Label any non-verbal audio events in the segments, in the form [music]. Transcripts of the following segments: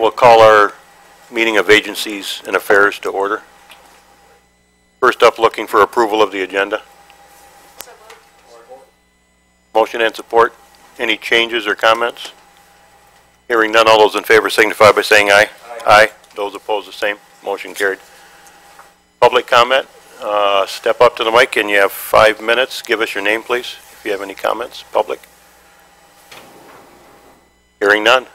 We'll call our meeting of agencies and affairs to order. First up, looking for approval of the agenda. Motion and support. Any changes or comments? Hearing none, all those in favor signify by saying aye. Aye. Those opposed, the same. Motion carried. Public comment, uh, step up to the mic and you have five minutes. Give us your name, please, if you have any comments, public. Hearing none.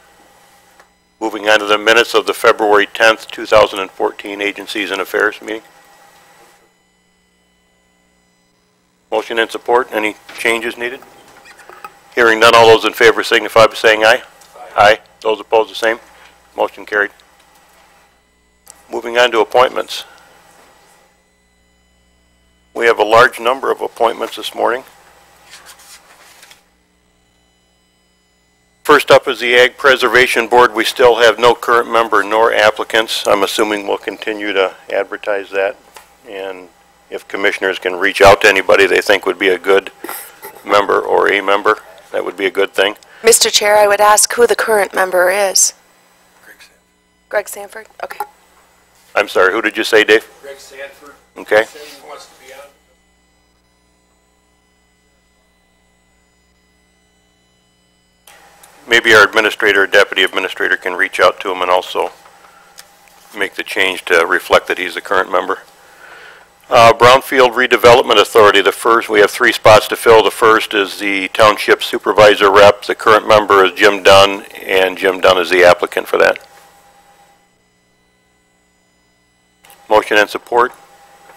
Moving on to the minutes of the February 10th, 2014 Agencies and Affairs meeting. Motion and support. Any changes needed? Hearing none, all those in favor signify by saying aye. Aye. Those opposed, the same. Motion carried. Moving on to appointments. We have a large number of appointments this morning. First up is the Ag Preservation Board. We still have no current member nor applicants. I'm assuming we'll continue to advertise that. And if commissioners can reach out to anybody they think would be a good member or a member, that would be a good thing. Mr. Chair, I would ask who the current member is. Greg Sanford? Greg Sanford? Okay. I'm sorry, who did you say, Dave? Greg Sanford Okay. said he wants to be on. Maybe our administrator or deputy administrator can reach out to him and also make the change to reflect that he's the current member. Uh, Brownfield Redevelopment Authority, the first, we have three spots to fill. The first is the Township Supervisor Rep. The current member is Jim Dunn, and Jim Dunn is the applicant for that. Motion and support.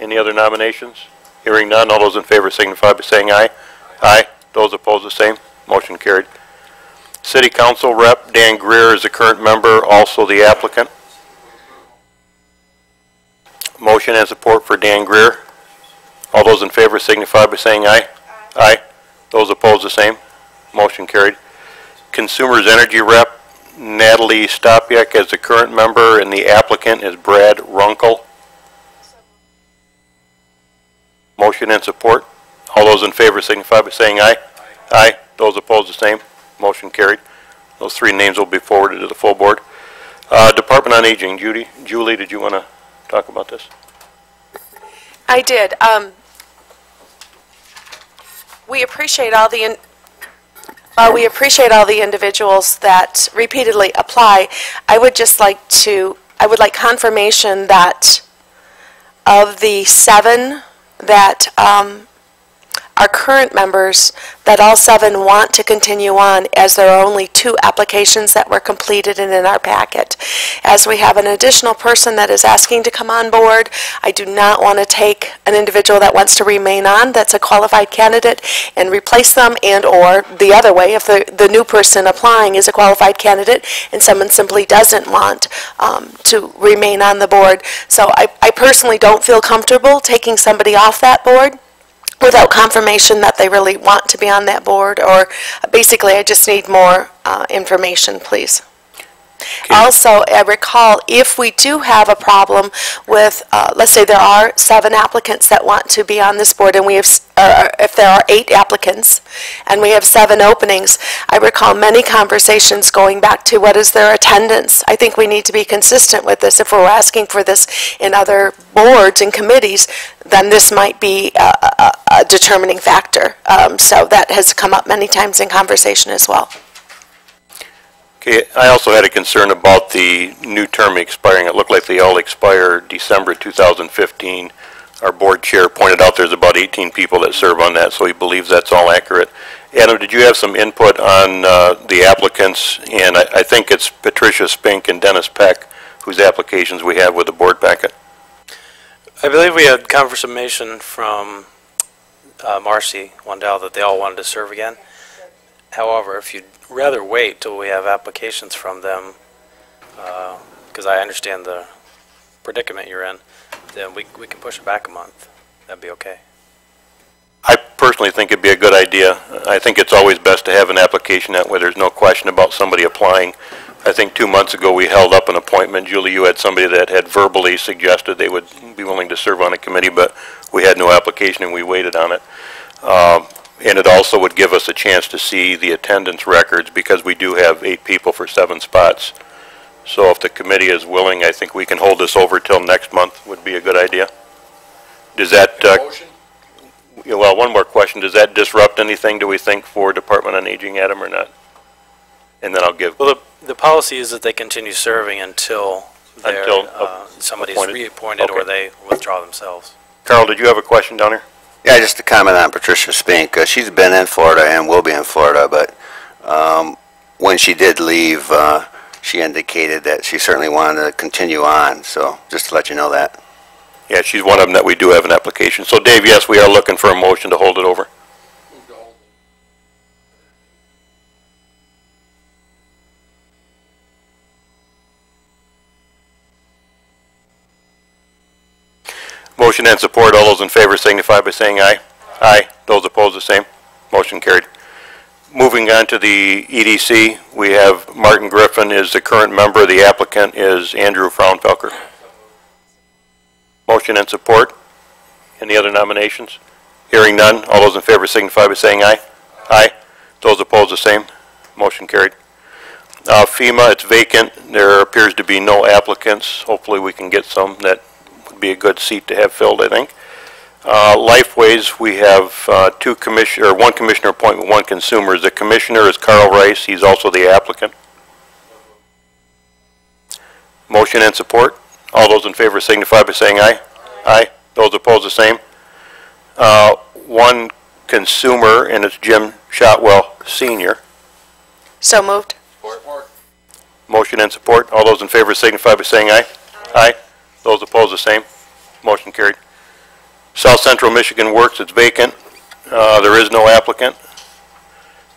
Any other nominations? Hearing none, all those in favor signify by saying aye. Aye. Those opposed, the same. Motion carried. City Council Rep. Dan Greer is the current member, also the applicant. Motion and support for Dan Greer. All those in favor signify by saying aye. Aye. Those opposed, the same. Motion carried. Consumers Energy Rep. Natalie Stopiak as the current member, and the applicant is Brad Runkle. Motion and support. All those in favor signify by saying aye. Aye. Those opposed, the same. Motion carried. Those three names will be forwarded to the full board. Uh, Department on Aging, Judy, Julie, did you want to talk about this? I did. Um, we appreciate all the, in- while we appreciate all the individuals that repeatedly apply, I would just like to, I would like confirmation that of the seven that um, are current members, that all seven want to continue on, as there are only two applications that were completed and in our packet. As we have an additional person that is asking to come on board, I do not want to take an individual that wants to remain on, that's a qualified candidate, and replace them, and/or the other way, if the, the new person applying is a qualified candidate, and someone simply doesn't want um, to remain on the board. So I, I personally don't feel comfortable taking somebody off that board without confirmation that they really want to be on that board, or basically, I just need more uh, information, please. Also, I recall, if we do have a problem with, uh, let's say there are seven applicants that want to be on this board, and we have, or if there are eight applicants, and we have seven openings, I recall many conversations going back to what is their attendance. I think we need to be consistent with this. If we're asking for this in other boards and committees, then this might be a- a a determining factor. Um, So that has come up many times in conversation as well. Okay, I also had a concern about the new term expiring. It looked like they all expire December 2015. Our board chair pointed out there's about 18 people that serve on that, so he believes that's all accurate. Adam, did you have some input on uh, the applicants? And I I think it's Patricia Spink and Dennis Peck, whose applications we have with the board packet. I believe we had confirmation from uh, Marcy Wandell that they all wanted to serve again. However, if you'd rather wait till we have applications from them, because I understand the predicament you're in, then we we can push it back a month. That'd be okay. I personally think it'd be a good idea. I think it's always best to have an application that where there's no question about somebody applying. I think two months ago, we held up an appointment. Julie, you had somebody that had verbally suggested they would be willing to serve on a committee, but we had no application and we waited on it. Um, And it also would give us a chance to see the attendance records because we do have eight people for seven spots. So if the committee is willing, I think we can hold this over till next month would be a good idea. Does that, uh, Motion? well, one more question. Does that disrupt anything, do we think, for Department on Aging, Adam, or not? And then I'll give, Well, the, the policy is that they continue serving until they're, Until, uh, somebody's appointed. reappointed or they withdraw themselves. Carl, did you have a question down here? Yeah, just to comment on Patricia Spink, uh, she's been in Florida and will be in Florida, but um, when she did leave, uh, she indicated that she certainly wanted to continue on, so just to let you know that. Yeah, she's one of them that we do have an application. So Dave, yes, we are looking for a motion to hold it over. Motion and support, all those in favor signify by saying aye. Aye. Those opposed, the same. Motion carried. Moving on to the EDC, we have Martin Griffin is the current member, the applicant is Andrew Frauenfelker. Motion and support. Any other nominations? Hearing none, all those in favor signify by saying aye. Aye. Those opposed, the same. Motion carried. Uh, FEMA, it's vacant, there appears to be no applicants. Hopefully, we can get some that would be a good seat to have filled, I think. Uh, Lifeways, we have uh, two commissioner, or one commissioner appointment, one consumer. The commissioner is Carl Rice, he's also the applicant. Motion and support. All those in favor signify by saying aye. Aye. Those opposed, the same. Uh, One consumer, and it's Jim Shotwell Senior. So moved. Support. Motion and support. All those in favor signify by saying aye. Aye. Those opposed, the same. Motion carried. South Central Michigan Works, it's vacant. Uh, There is no applicant.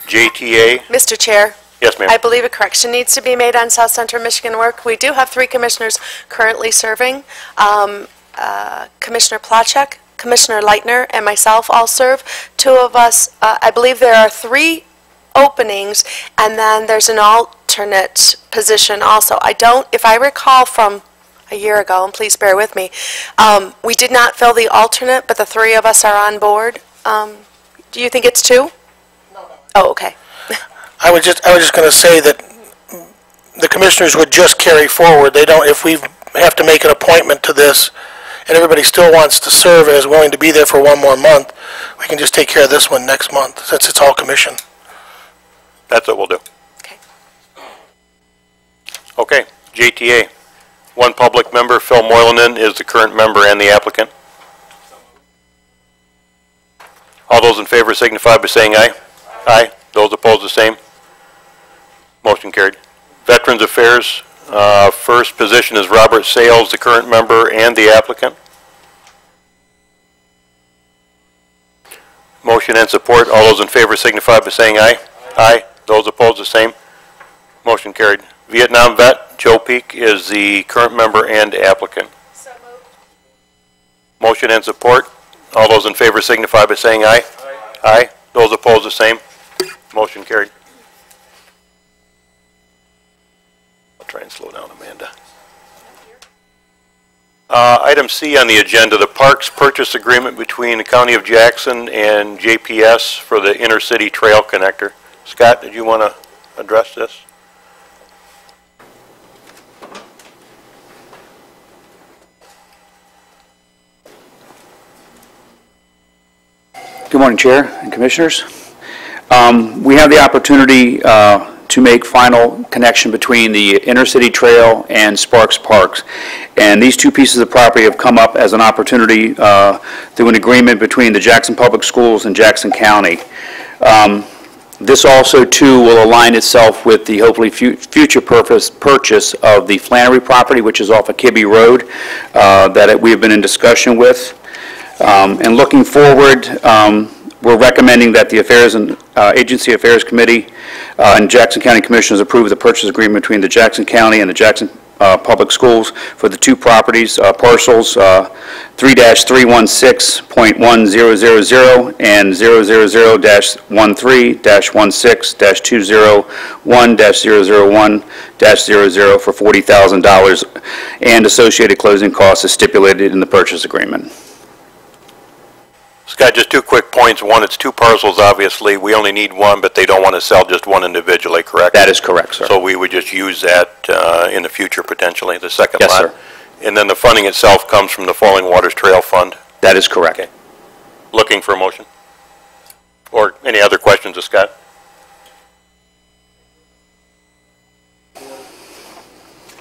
JTA, Mr. Chair, yes, ma'am. I believe a correction needs to be made on South Central Michigan Work. We do have three commissioners currently serving. Um, uh, Commissioner Plachek, Commissioner Leitner, and myself all serve. Two of us, uh, I believe there are three openings, and then there's an alternate position also. I don't, if I recall from a year ago, and please bear with me, um, we did not fill the alternate, but the three of us are on board. Um, Do you think it's two? No. Oh, okay. [laughs] I was just, I was just going to say that the commissioners would just carry forward. They don't, if we have to make an appointment to this, and everybody still wants to serve and is willing to be there for one more month, we can just take care of this one next month, since it's all commission. That's what we'll do. Okay. Okay, JTA. One public member, Phil Moylanen, is the current member and the applicant. All those in favor signify by saying aye. Aye. Those opposed, the same. Motion carried. Veterans Affairs, uh, first position is Robert Sales, the current member and the applicant. Motion and support. All those in favor signify by saying aye. Aye. Those opposed, the same. Motion carried. Vietnam vet, Joe Peak is the current member and applicant. Motion and support. All those in favor signify by saying aye. Aye. Those opposed, the same. Motion carried. I'll try and slow down, Amanda. Uh, Item C on the agenda, the Parks Purchase Agreement between the County of Jackson and JPS for the Intercity Trail Connector. Scott, did you want to address this? Good morning, Chair and Commissioners. Um, We have the opportunity uh, to make final connection between the Intercity Trail and Sparks Parks. And these two pieces of property have come up as an opportunity uh, through an agreement between the Jackson Public Schools and Jackson County. Um, This also, too, will align itself with the hopefully fu- future purpose, purchase of the Flannery property, which is off of Kibby Road, uh, that we have been in discussion with. Um, And looking forward, um, we're recommending that the Affairs and, uh, Agency Affairs Committee uh, and Jackson County Commissioners approve the purchase agreement between the Jackson County and the Jackson uh, Public Schools for the two properties, uh, parcels uh, 3-316.1000 and 000-13-13-201-001-000 for $40,000 and associated closing costs as stipulated in the purchase agreement. Scott, just two quick points. One, it's two parcels, obviously. We only need one, but they don't want to sell just one individually, correct? That is correct, sir. So we would just use that uh, in the future potentially, the second lot? Yes, sir. And then the funding itself comes from the Falling Waters Trail Fund. That is correct. Okay. Looking for a motion? Or any other questions of Scott?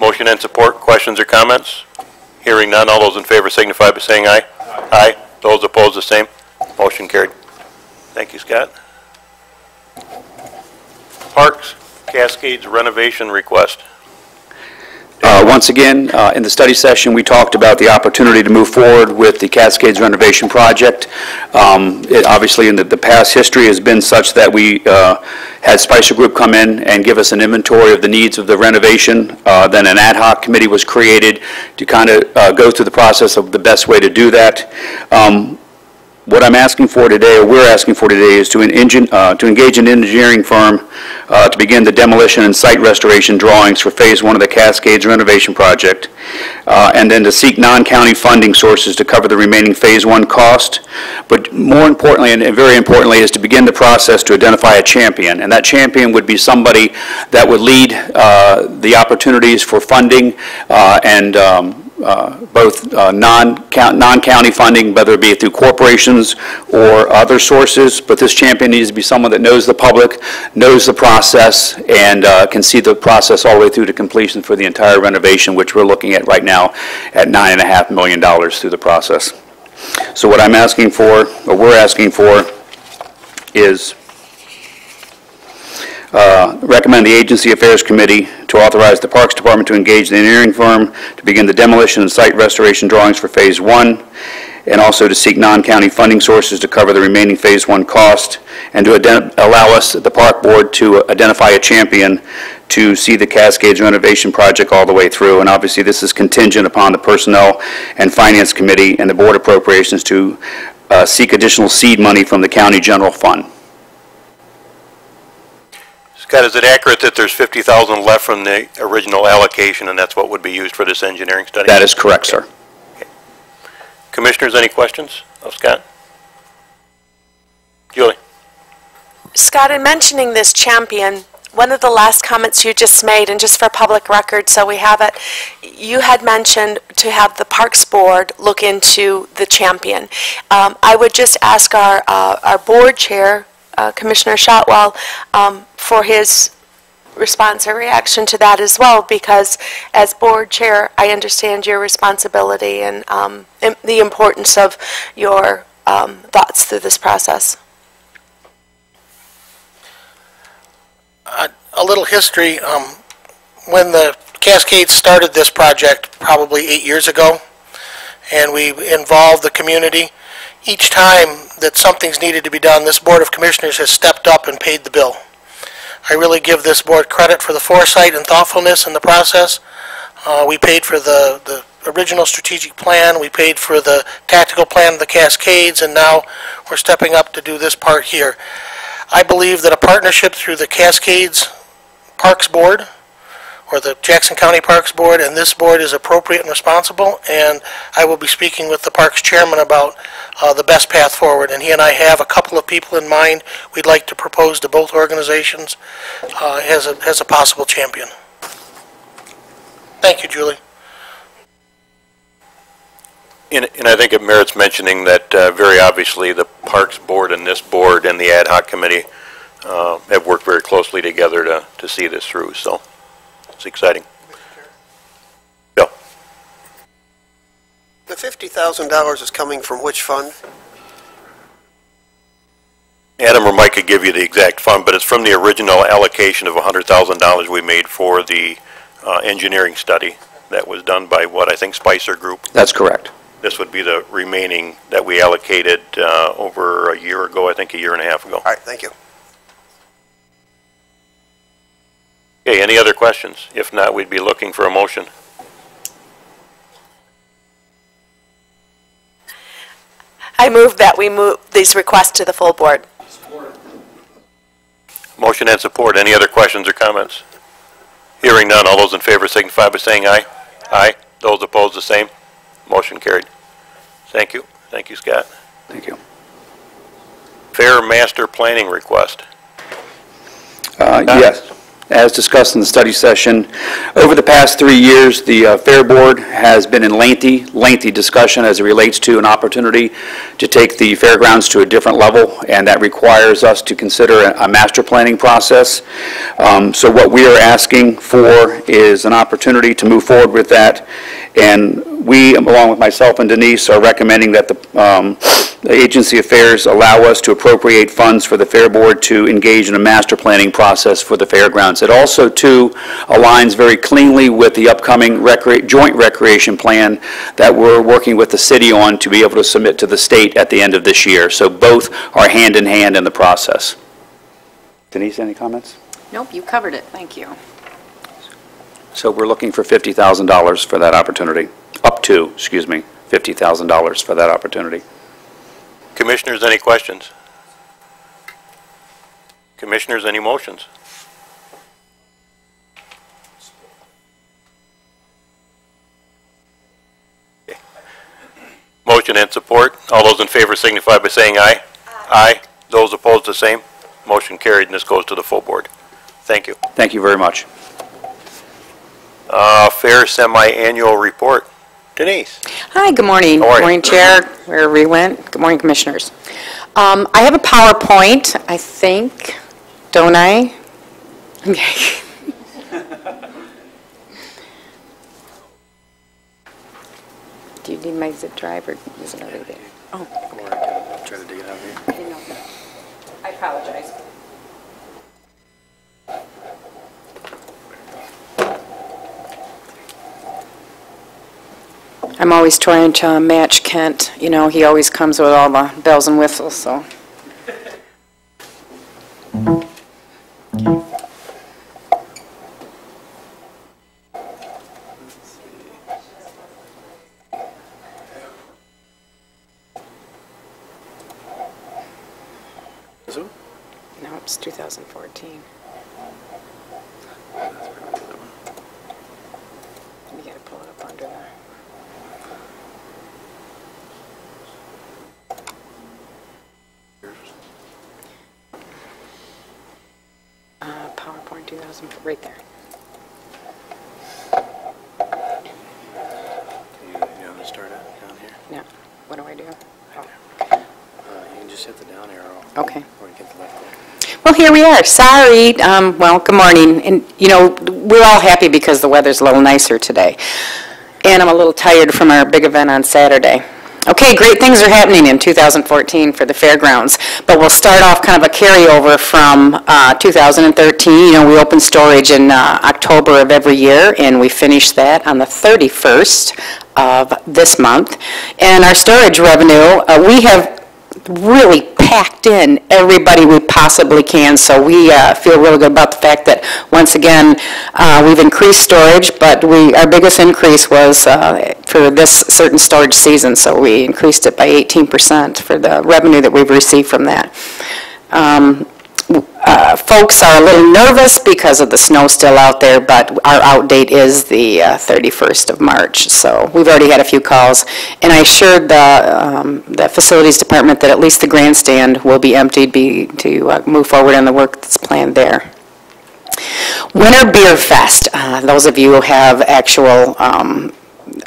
Motion and support, questions or comments? Hearing none, all those in favor signify by saying aye. Aye. Those opposed, the same. Motion carried. Thank you, Scott. Parks, Cascades renovation request. Uh, Once again, uh, in the study session, we talked about the opportunity to move forward with the Cascades renovation project. Um, It Obviously, in the the past history has been such that we uh, had Spicer Group come in and give us an inventory of the needs of the renovation. Uh, Then an ad hoc committee was created to kind of go through the process of the best way to do that. Um, what I'm asking for today, or we're asking for today, is to engine, uh, to engage an engineering firm uh, to begin the demolition and site restoration drawings for Phase One of the Cascades renovation project, uh, and then to seek non-county funding sources to cover the remaining Phase One cost. But more importantly, and and very importantly, is to begin the process to identify a champion, and that champion would be somebody that would lead uh, the opportunities for funding uh, and um, uh, both uh, non-count- non-county funding, whether it be through corporations or other sources, but this champion needs to be someone that knows the public, knows the process, and uh, can see the process all the way through to completion for the entire renovation, which we're looking at right now at nine and a half million dollars through the process. So what I'm asking for, or we're asking for, is uh, recommend the Agency Affairs Committee to authorize the Parks Department to engage the engineering firm to begin the demolition and site restoration drawings for Phase 1, and also to seek non-county funding sources to cover the remaining Phase 1 cost, and to allow us, the Park Board, to identify a champion to see the Cascades renovation project all the way through. And obviously, this is contingent upon the Personnel and Finance Committee and the Board Appropriations to uh, seek additional seed money from the county general fund. Scott, is it accurate that there's 50,000 left from the original allocation, and that's what would be used for this engineering study? That is correct, sir. Commissioners, any questions of Scott? Julie? Scott, in mentioning this champion, one of the last comments you just made, and just for public record, so we have it, you had mentioned to have the Parks Board look into the champion. Um, I would just ask our, uh, our board chair, uh, Commissioner Shotwell, um, for his response or reaction to that as well, because as board chair, I understand your responsibility and um, the importance of your um, thoughts through this process. a little history, um, when the Cascades started this project probably eight years ago, and we involved the community, each time that something's needed to be done, this Board of Commissioners has stepped up and paid the bill. I really give this board credit for the foresight and thoughtfulness in the process. Uh, we paid for the, the original strategic plan, we paid for the tactical plan of the Cascades, and now we're stepping up to do this part here. I believe that a partnership through the Cascades Parks Board, or the Jackson County Parks Board, and this board is appropriate and responsible, and I will be speaking with the Parks Chairman about uh, the best path forward, and he and I have a couple of people in mind we'd like to propose to both organizations uh, as a, as a possible champion. Thank you, Julie. And and I think it merits mentioning that uh, very obviously, the Parks Board and this board and the ad hoc committee uh, have worked very closely together to to see this through, so it's exciting. Bill? The $50,000 is coming from which fund? Adam or Mike could give you the exact fund, but it's from the original allocation of $100,000 we made for the uh, engineering study that was done by, what, I think Spicer Group. That's correct. This would be the remaining that we allocated uh, over a year ago, I think a year and a half ago. All right, thank you. Okay, any other questions? If not, we'd be looking for a motion. I move that we move these requests to the full board. Motion and support. Any other questions or comments? Hearing none, all those in favor signify by saying aye. Aye. Those opposed, the same. Motion carried. Thank you. Thank you, Scott. Thank you. Fair Master Planning Request. Uh, Yes. As discussed in the study session, over the past three years, the uh, Fair Board has been in lengthy, lengthy discussion as it relates to an opportunity to take the fairgrounds to a different level, and that requires us to consider a a master planning process. Um, So what we are asking for is an opportunity to move forward with that, and we, along with myself and Denise, are recommending that the um, the agency affairs allow us to appropriate funds for the Fair Board to engage in a master planning process for the fairgrounds. It also, too, aligns very cleanly with the upcoming recre- joint recreation plan that we're working with the city on to be able to submit to the state at the end of this year. So both are hand in hand in the process. Denise, any comments? Nope, you covered it, thank you. So we're looking for $50,000 for that opportunity, up to, excuse me, $50,000 for that opportunity. Commissioners, any questions? Commissioners, any motions? Motion and support. All those in favor signify by saying aye. Aye. Those opposed, the same. Motion carried, and this goes to the full board. Thank you. Thank you very much. Uh, Fair semi-annual report. Denise? Hi, good morning. How are you? Good morning, Chair, wherever you went. Good morning, Commissioners. Um, I have a PowerPoint, I think, don't I? Okay. [laughs] Do you need my zip drive, or is it already there? Oh. Try to dig it out here. I. I apologize. I'm always trying to match Kent, you know, he always comes with all the bells and whistles, so. Here we are. Sorry. Um, well, good morning. And, you know, we're all happy because the weather's a little nicer today. And I'm a little tired from our big event on Saturday. Okay, great things are happening in 2014 for the fairgrounds, but we'll start off kind of a carryover from uh, 2013. You know, we open storage in uh, October of every year, and we finish that on the 31st of this month. And our storage revenue, uh, we have really packed in everybody we possibly can, so we uh, feel really good about the fact that, once again, uh, we've increased storage, but we, our biggest increase was uh, for this certain storage season, so we increased it by 18% for the revenue that we've received from that. Um, uh, Folks are a little nervous because of the snow still out there, but our out date is the uh, 31st of March, so we've already had a few calls. And I assured the, um, the Facilities Department that at least the grandstand will be emptied be, to uh, move forward on the work that's planned there. Winter Beer Fest, uh, those of you who have actual um,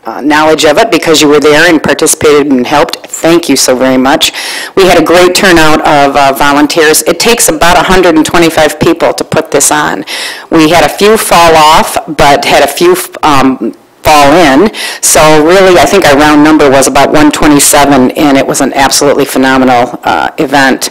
uh, knowledge of it because you were there and participated and helped, thank you so very much. We had a great turnout of uh, volunteers. It takes about 125 people to put this on. We had a few fall off, but had a few um, fall in. So really, I think our round number was about 127, and it was an absolutely phenomenal uh, event.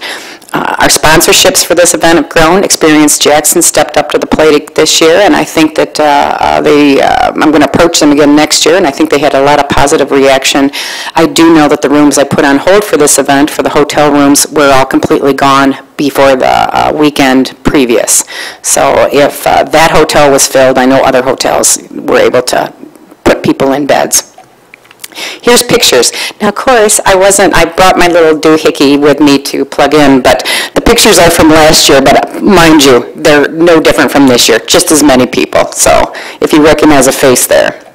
Uh, Our sponsorships for this event have grown. Experience Jackson stepped up to the plate this year, and I think that uh, uh, they, uh, I'm going to approach them again next year, and I think they had a lot of positive reaction. I do know that the rooms I put on hold for this event, for the hotel rooms, were all completely gone before the uh, weekend previous. So if uh, that hotel was filled, I know other hotels were able to put people in beds. Here's pictures. Now, of course, I wasn't, I brought my little doohickey with me to plug in, but the pictures are from last year, but uh, mind you, they're no different from this year, just as many people. So if you recognize a face there.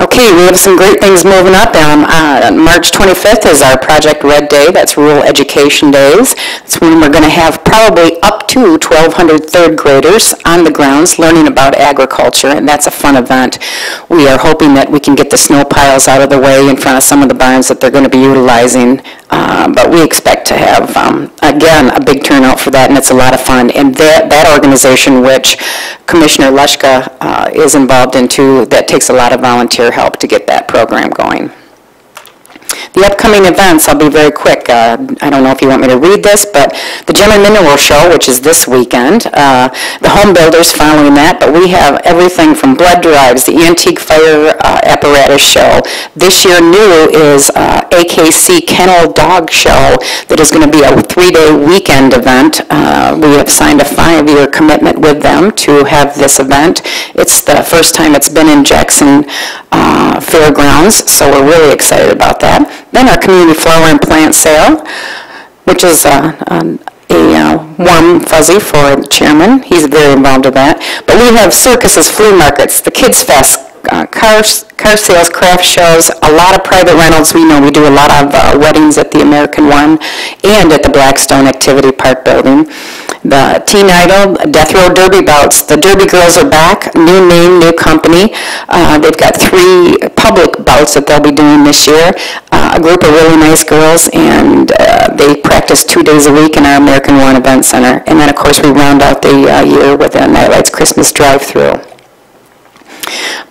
Okay. We have some great things moving up. Um, uh, March 25th is our Project Red Day, that's Rural Education Days. It's when we're going to have probably up to 1,200 third graders on the grounds learning about agriculture, and that's a fun event. We are hoping that we can get the snow piles out of the way in front of some of the barns that they're going to be utilizing, Uh, but we expect to have, um, again, a big turnout for that, and it's a lot of fun. And that, that organization, which Commissioner Lutchka uh, is involved in too, that takes a lot of volunteer help to get that program going. The upcoming events, I'll be very quick. Uh, I don't know if you want me to read this, but the Gem and Mineral Show, which is this weekend, uh, the Home Builders following that, but we have everything from blood drives, the Antique Fire uh, Apparatus Show. This year new is uh, AKC Kennel Dog Show that is going to be a three-day weekend event. Uh, We have signed a five-year commitment with them to have this event. It's the first time it's been in Jackson uh, Fairgrounds, so we're really excited about that. Then our community flower and plant sale, which is uh, um, a uh, warm fuzzy for the chairman. He's very involved with that. But we have circuses, flea markets, the Kids Fest, uh, car sales, craft shows, a lot of private rentals. We know we do a lot of uh, weddings at the American One and at the Blackstone Activity Park Building. The Teen Idol, Death Row Derby bouts. The Derby girls are back, new name, new company. Uh, They've got three public bouts that they'll be doing this year. Uh, A group of really nice girls, and uh, they practice two days a week in our American One Event Center. And then, of course, we round out the uh, year with a Nightlights Christmas Drive-Through.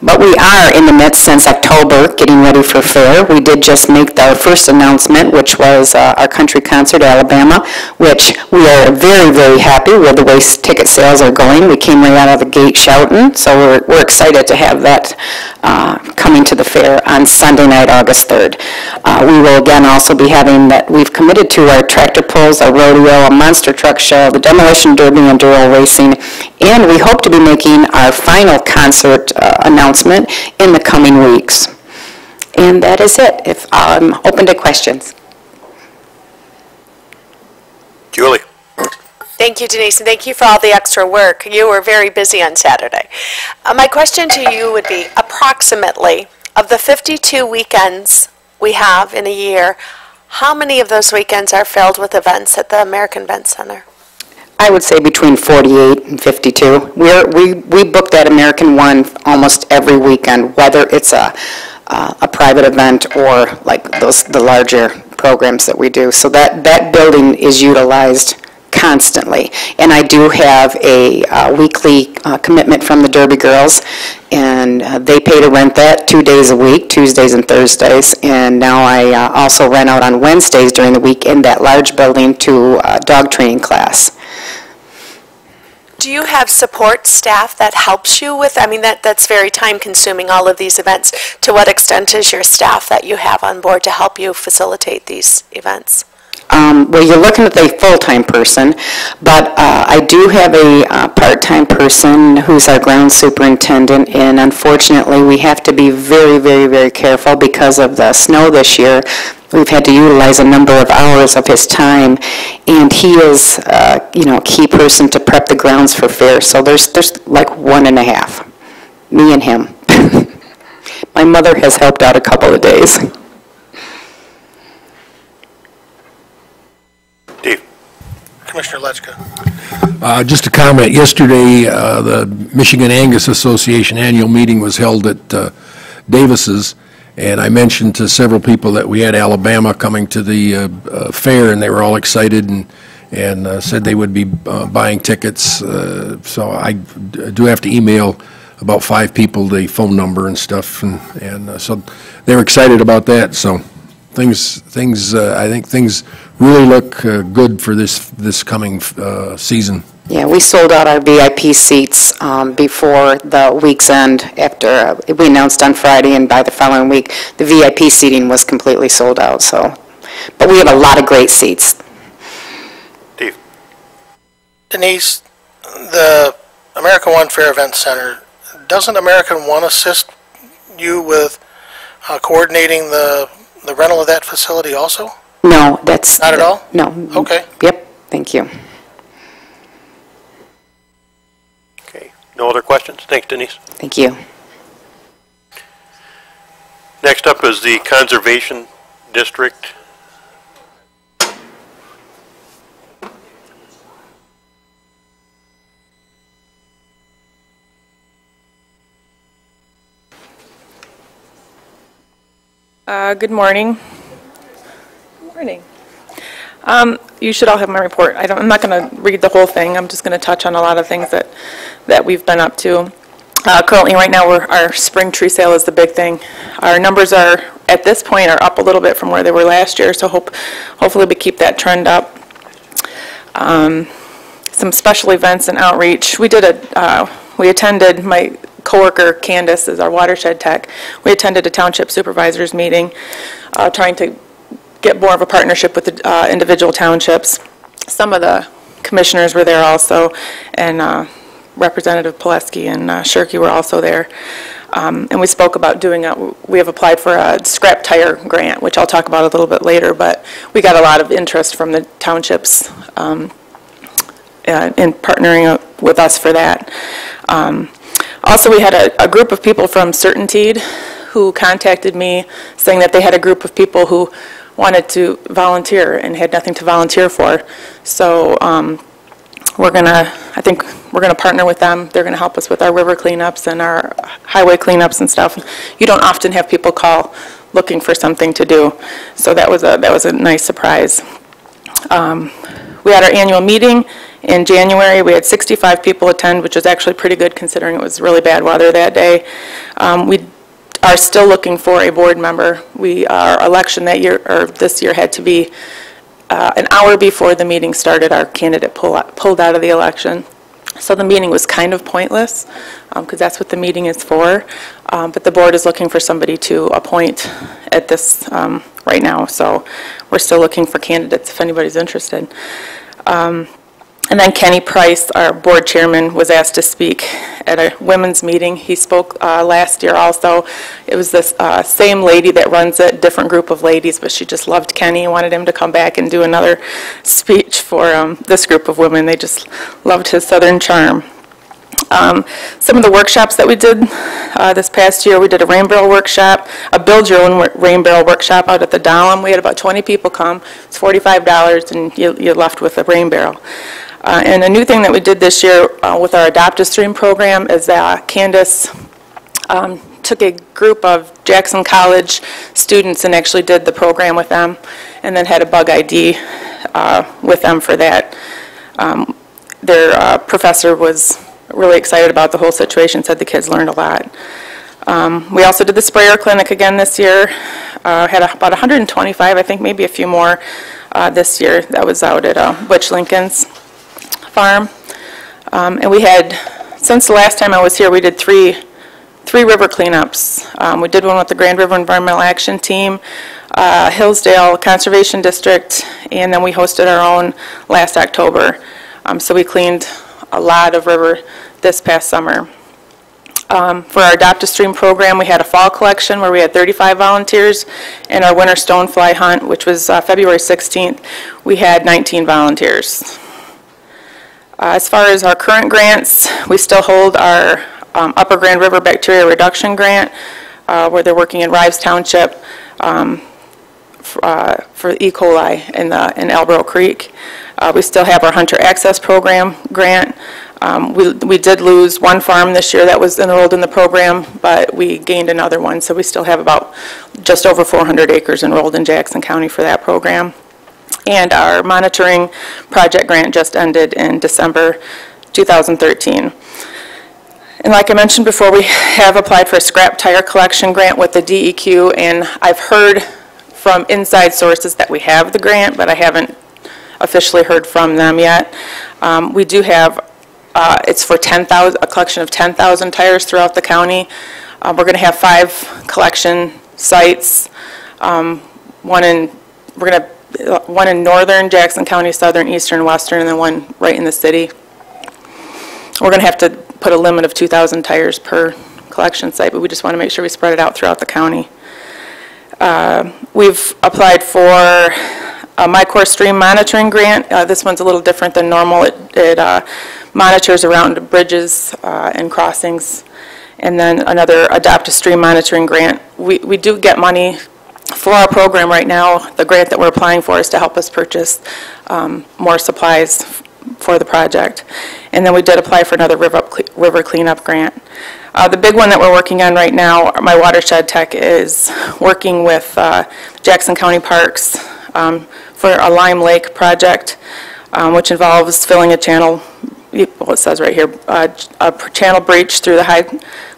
But we are in the midst since October, getting ready for fair. We did just make our first announcement, which was uh, our country concert, Alabama, which we are very, very happy with the way ticket sales are going. We came right out of the gate shouting, so we're, we're excited to have that uh, coming to the fair on Sunday night, August 3rd. Uh, We will again also be having that, we've committed to our tractor pulls, our rodeo, a monster truck show, the demolition derby and dural racing, and we hope to be making our final concert uh, announcement in the coming weeks. And that is it. If, I'm open to questions. Julie? Thank you, Denise, and thank you for all the extra work. You were very busy on Saturday. Uh, My question to you would be, approximately, of the 52 weekends we have in a year, how many of those weekends are filled with events at the American Event Center? I would say between 48 and 52. We're, we, we book that American One almost every weekend, whether it's a, uh, a private event or like those, the larger programs that we do. So that, that building is utilized constantly. And I do have a uh, weekly uh, commitment from the Derby Girls, and uh, they pay to rent that two days a week, Tuesdays and Thursdays. And now I uh, also rent out on Wednesdays during the week in that large building to uh, dog training class. Do you have support staff that helps you with, I mean, that, that's very time-consuming, all of these events. To what extent is your staff that you have on board to help you facilitate these events? Um, Well, you're looking at a full-time person, but uh, I do have a uh, part-time person who's our ground superintendent, and unfortunately, we have to be very, very, very careful because of the snow this year. We've had to utilize a number of hours of his time, and he is, uh, you know, a key person to prep the grounds for fair. So there's, there's like one and a half, me and him. [laughs] My mother has helped out a couple of days. Dave? Commissioner Lutchka. Uh, Just a comment, yesterday, uh, the Michigan Angus Association annual meeting was held at uh, Davis's, and I mentioned to several people that we had Alabama coming to the uh, uh, fair, and they were all excited and, and uh, said they would be uh, buying tickets. Uh, So I do have to email about five people the phone number and stuff, and, and uh, so they were excited about that, so things, things, uh, I think things really look uh, good for this, this coming uh, season. Yeah, we sold out our VIP seats um, before the week's end, after, uh, we announced on Friday, and by the following week, the VIP seating was completely sold out, so, but we have a lot of great seats. Dave? Denise, the American One Fair Event Center, doesn't American One assist you with uh, coordinating the, the rental of that facility also? No, that's... Not at all? No. Okay. Yep, thank you. Okay. No other questions? Thanks, Denise. Thank you. Next up is the Conservation District. Uh, Good morning. Good Morning. Um, You should all have my report. I don't, I'm not going to read the whole thing. I'm just going to touch on a lot of things that, that we've been up to. Uh, Currently, right now, we're, our spring tree sale is the big thing. Our numbers are, at this point, are up a little bit from where they were last year, so hope, hopefully we keep that trend up. Um, Some special events and outreach. We did a, uh, we attended, my coworker Candace is our watershed tech. We attended a township supervisors meeting, uh, trying to get more of a partnership with the uh, individual townships. Some of the commissioners were there also, and uh, Representative Poleski and uh, Shirkey were also there. Um, And we spoke about doing, a we have applied for a scrap tire grant, which I'll talk about a little bit later, but we got a lot of interest from the townships um, uh, in partnering with us for that. Um, Also, we had a, a group of people from Certainteed who contacted me saying that they had a group of people who wanted to volunteer and had nothing to volunteer for. So um, we're going to, I think, we're going to partner with them. They're going to help us with our river cleanups and our highway cleanups and stuff. You don't often have people call looking for something to do. So that was a, that was a nice surprise. Um, We had our annual meeting in January. We had 65 people attend, which was actually pretty good considering it was really bad weather that day. Um, We are still looking for a board member. We, our election that year, or this year, had to be uh, an hour before the meeting started, our candidate pull- pulled out of the election. So the meeting was kind of pointless, because that's what the meeting is for. Um, But the board is looking for somebody to appoint at this, um, right now. So we're still looking for candidates if anybody's interested. And then Kenny Price, our board chairman, was asked to speak at a women's meeting. He spoke uh, last year also. It was this uh, same lady that runs it, different group of ladies, but she just loved Kenny and wanted him to come back and do another speech for um, this group of women. They just loved his southern charm. Um, Some of the workshops that we did uh, this past year, we did a rain barrel workshop, a build your own rain barrel workshop out at the Dahlem. We had about 20 people come. It's $45 and you- you're left with a rain barrel. Uh, And a new thing that we did this year uh, with our Adopt a Stream program is that Candace um, took a group of Jackson College students and actually did the program with them, and then had a bug ID uh, with them for that. Um, Their uh, professor was really excited about the whole situation, said the kids learned a lot. Um, We also did the sprayer clinic again this year, Uh, had about 125, I think maybe a few more uh, this year. That was out at uh, Butch Lincoln's farm. Um, And we had, since the last time I was here, we did three, three river cleanups. Um, We did one with the Grand River Environmental Action Team, uh, Hillsdale Conservation District, and then we hosted our own last October. Um, So we cleaned a lot of river this past summer. Um, For our Adopt a Stream program, we had a fall collection where we had 35 volunteers, and our winter stonefly hunt, which was uh, February 16th, we had 19 volunteers. Uh, As far as our current grants, we still hold our um, Upper Grand River Bacteria Reduction Grant, uh, where they're working in Rives Township um, f- uh, for E. coli in the, in Elborough Creek. Uh, We still have our Hunter Access Program grant. Um, We we did lose one farm this year that was enrolled in the program, but we gained another one, so we still have about just over 400 acres enrolled in Jackson County for that program. And our monitoring project grant just ended in December 2013. And like I mentioned before, we have applied for a scrap tire collection grant with the DEQ, and I've heard from inside sources that we have the grant, but I haven't officially heard from them yet. Um, We do have, uh, it's for 10,000, a collection of 10,000 tires throughout the county. Uh, We're going to have five collection sites, um, one in, we're going to, one in northern Jackson County, southern, eastern, western, and then one right in the city. We're going to have to put a limit of 2,000 tires per collection site, but we just want to make sure we spread it out throughout the county. Uh, We've applied for a MiCorps Stream Monitoring Grant. Uh, This one's a little different than normal. It- It uh, monitors around bridges uh, and crossings, and then another Adopt a Stream Monitoring Grant. We we do get money for our program right now. The grant that we're applying for is to help us purchase um, more supplies for the project. And then we did apply for another river river cleanup grant. Uh, The big one that we're working on right now, my watershed tech is working with uh, Jackson County Parks um, for a Lime Lake project, um, which involves filling a channel, well, it says right here, uh, a channel breach through the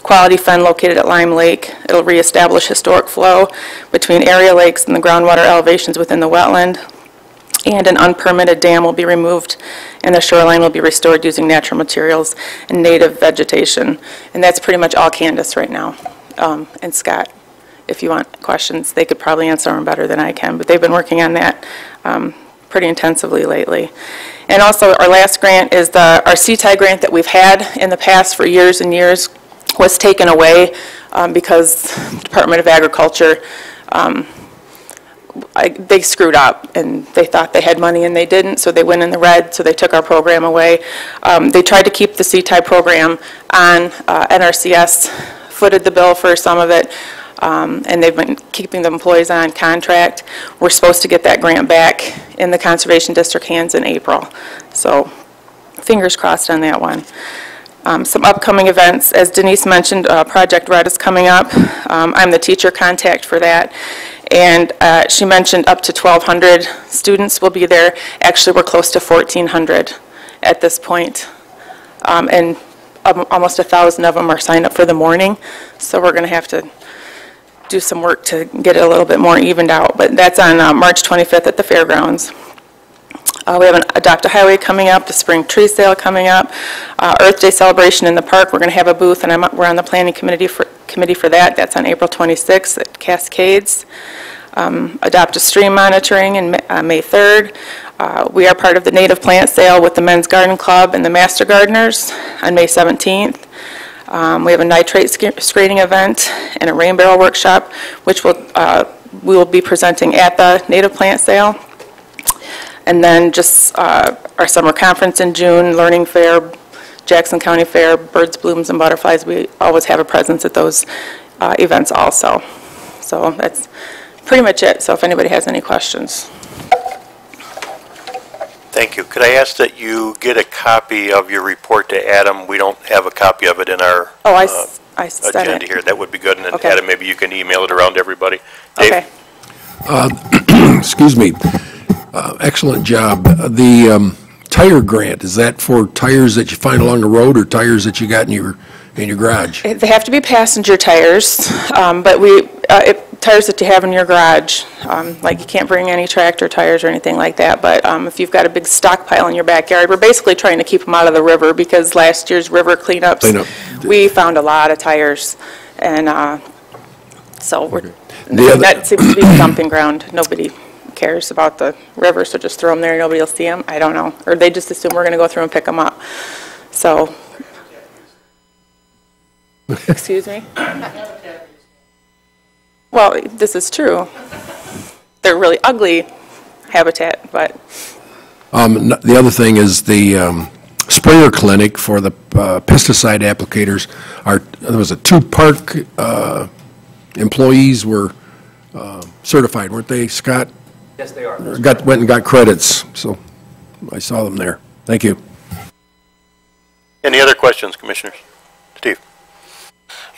high-quality fen located at Lime Lake. It'll reestablish historic flow between area lakes and the groundwater elevations within the wetland and an unpermitted dam will be removed, and the shoreline will be restored using natural materials and native vegetation. And that's pretty much all Candace right now. Um, And Scott, if you want questions, they could probably answer them better than I can, but they've been working on that um, pretty intensively lately. And also, our last grant is the, our CTI grant that we've had in the past for years and years was taken away um, because Department of Agriculture I- they screwed up, and they thought they had money and they didn't, so they went in the red, so they took our program away. Um, They tried to keep the C-type program on, uh, NRCS footed the bill for some of it, um, and they've been keeping the employees on contract. We're supposed to get that grant back in the Conservation District hands in April, so fingers crossed on that one. Um, Some upcoming events, as Denise mentioned, uh, Project Red is coming up. Um, I'm the teacher contact for that, and uh, she mentioned up to 1,200 students will be there. Actually, we're close to 1,400 at this point. Um, and um, almost a 1,000 of them are signed up for the morning, so we're going to have to do some work to get it a little bit more evened out. But that's on uh, March 25th at the fairgrounds. Uh, We have an Adopt a Highway coming up, the Spring Tree Sale coming up, uh, Earth Day celebration in the park, we're going to have a booth, and I'm, we're on the planning committee for, committee for that, that's on April 26th at Cascades. Um, Adopt a Stream monitoring in uh, May 3rd. Uh, We are part of the Native Plant Sale with the Men's Garden Club and the Master Gardeners on May 17th. Um, We have a nitrate sc- screening event and a rain barrel workshop, which will, uh, we will be presenting at the Native Plant Sale. And then just uh, our summer conference in June, Learning Fair, Jackson County Fair, Birds, Blooms, and Butterflies, we always have a presence at those uh, events also. So that's pretty much it, so if anybody has any questions. Thank you. Could I ask that you get a copy of your report to Adam? We don't have a copy of it in our Oh, I uh, s- I said agenda it. here. That would be good. And then Okay. Adam, maybe you can email it around to everybody. Dave? Okay. [clears throat] Excuse me. Uh, Excellent job. The um, tire grant, is that for tires that you find along the road or tires that you got in your, in your garage? They have to be passenger tires, um, but we, uh, if- tires that you have in your garage, um, like you can't bring any tractor tires or anything like that, but um, if you've got a big stockpile in your backyard, we're basically trying to keep them out of the river because last year's river cleanups, Cleanup. we found a lot of tires, and uh, so other- that seems to be the dumping ground. Nobody cares about the river, so just throw them there, nobody will see them. I don't know. Or they just assume we're going to go through and pick them up. So. Excuse me? Well, this is true. They're really ugly habitat, but, Um, The other thing is the um, sprayer clinic for the uh, pesticide applicators. Our, there was a two park uh, employees were uh, certified, weren't they, Scott? Yes, they are. Got, went and got credits, so I saw them there. Thank you. Any other questions, Commissioners? Steve?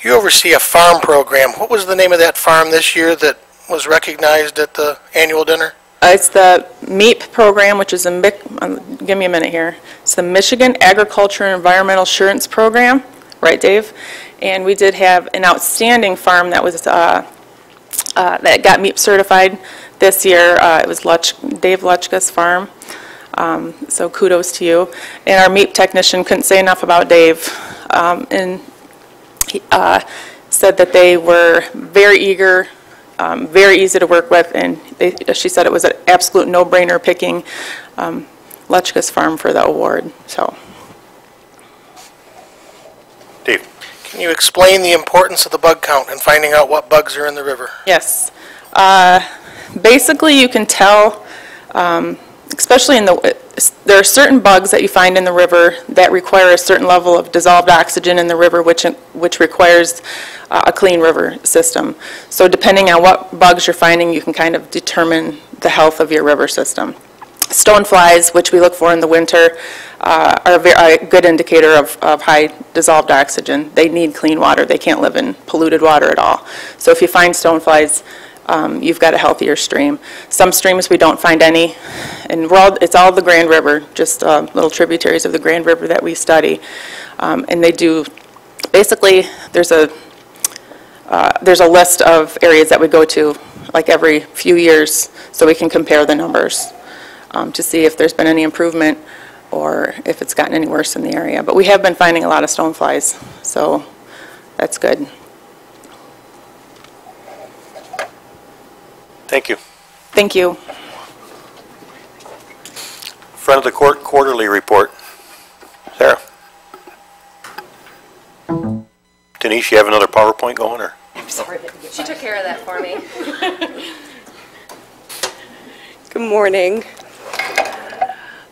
You oversee a farm program. What was the name of that farm this year that was recognized at the annual dinner? uh, it's the MAEAP program, which is a, Mic- um, give me a minute here. It's the Michigan Agriculture and Environmental Assurance Program, right, Dave? And we did have an outstanding farm that was, uh, uh, that got MAEAP certified this year. Uh, It was Lutch, Dave Lutchka's farm. Um, So kudos to you. And our MAEAP technician couldn't say enough about Dave. Um, And he uh, said that they were very eager, um, very easy to work with, and they, she said it was an absolute no-brainer picking um, Lutchka's Farm for the award, so. Dave? Can you explain the importance of the bug count and finding out what bugs are in the river? Yes. Uh, Basically, you can tell um, especially in the, there are certain bugs that you find in the river that require a certain level of dissolved oxygen in the river, which, which requires uh, a clean river system. So depending on what bugs you're finding, you can kind of determine the health of your river system. Stoneflies, which we look for in the winter, uh, are a good indicator of, of high dissolved oxygen. They need clean water. They can't live in polluted water at all. So if you find stoneflies, um, you've got a healthier stream. Some streams we don't find any, and all, it's all the Grand River, just uh, little tributaries of the Grand River that we study. Um, and they do, basically, there's a, uh, there's a list of areas that we go to like every few years so we can compare the numbers um, to see if there's been any improvement or if it's gotten any worse in the area. But we have been finding a lot of stoneflies, so that's good. Thank you. Thank you. Friend of the Court quarterly report. Sarah? Denise, you have another PowerPoint going, or? Sorry, She took care of that for me. [laughs] [laughs] Good morning.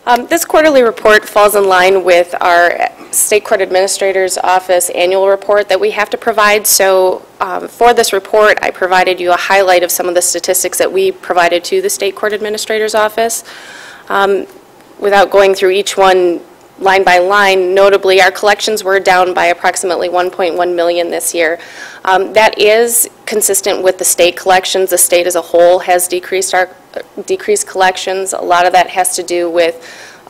Um, This quarterly report falls in line with our State Court Administrator's Office annual report that we have to provide. So um, for this report, I provided you a highlight of some of the statistics that we provided to the State Court Administrator's Office. Um, Without going through each one line by line, notably, our collections were down by approximately 1.1 million this year. Um, That is consistent with the state collections. The state as a whole has decreased our, decreased collections. A lot of that has to do with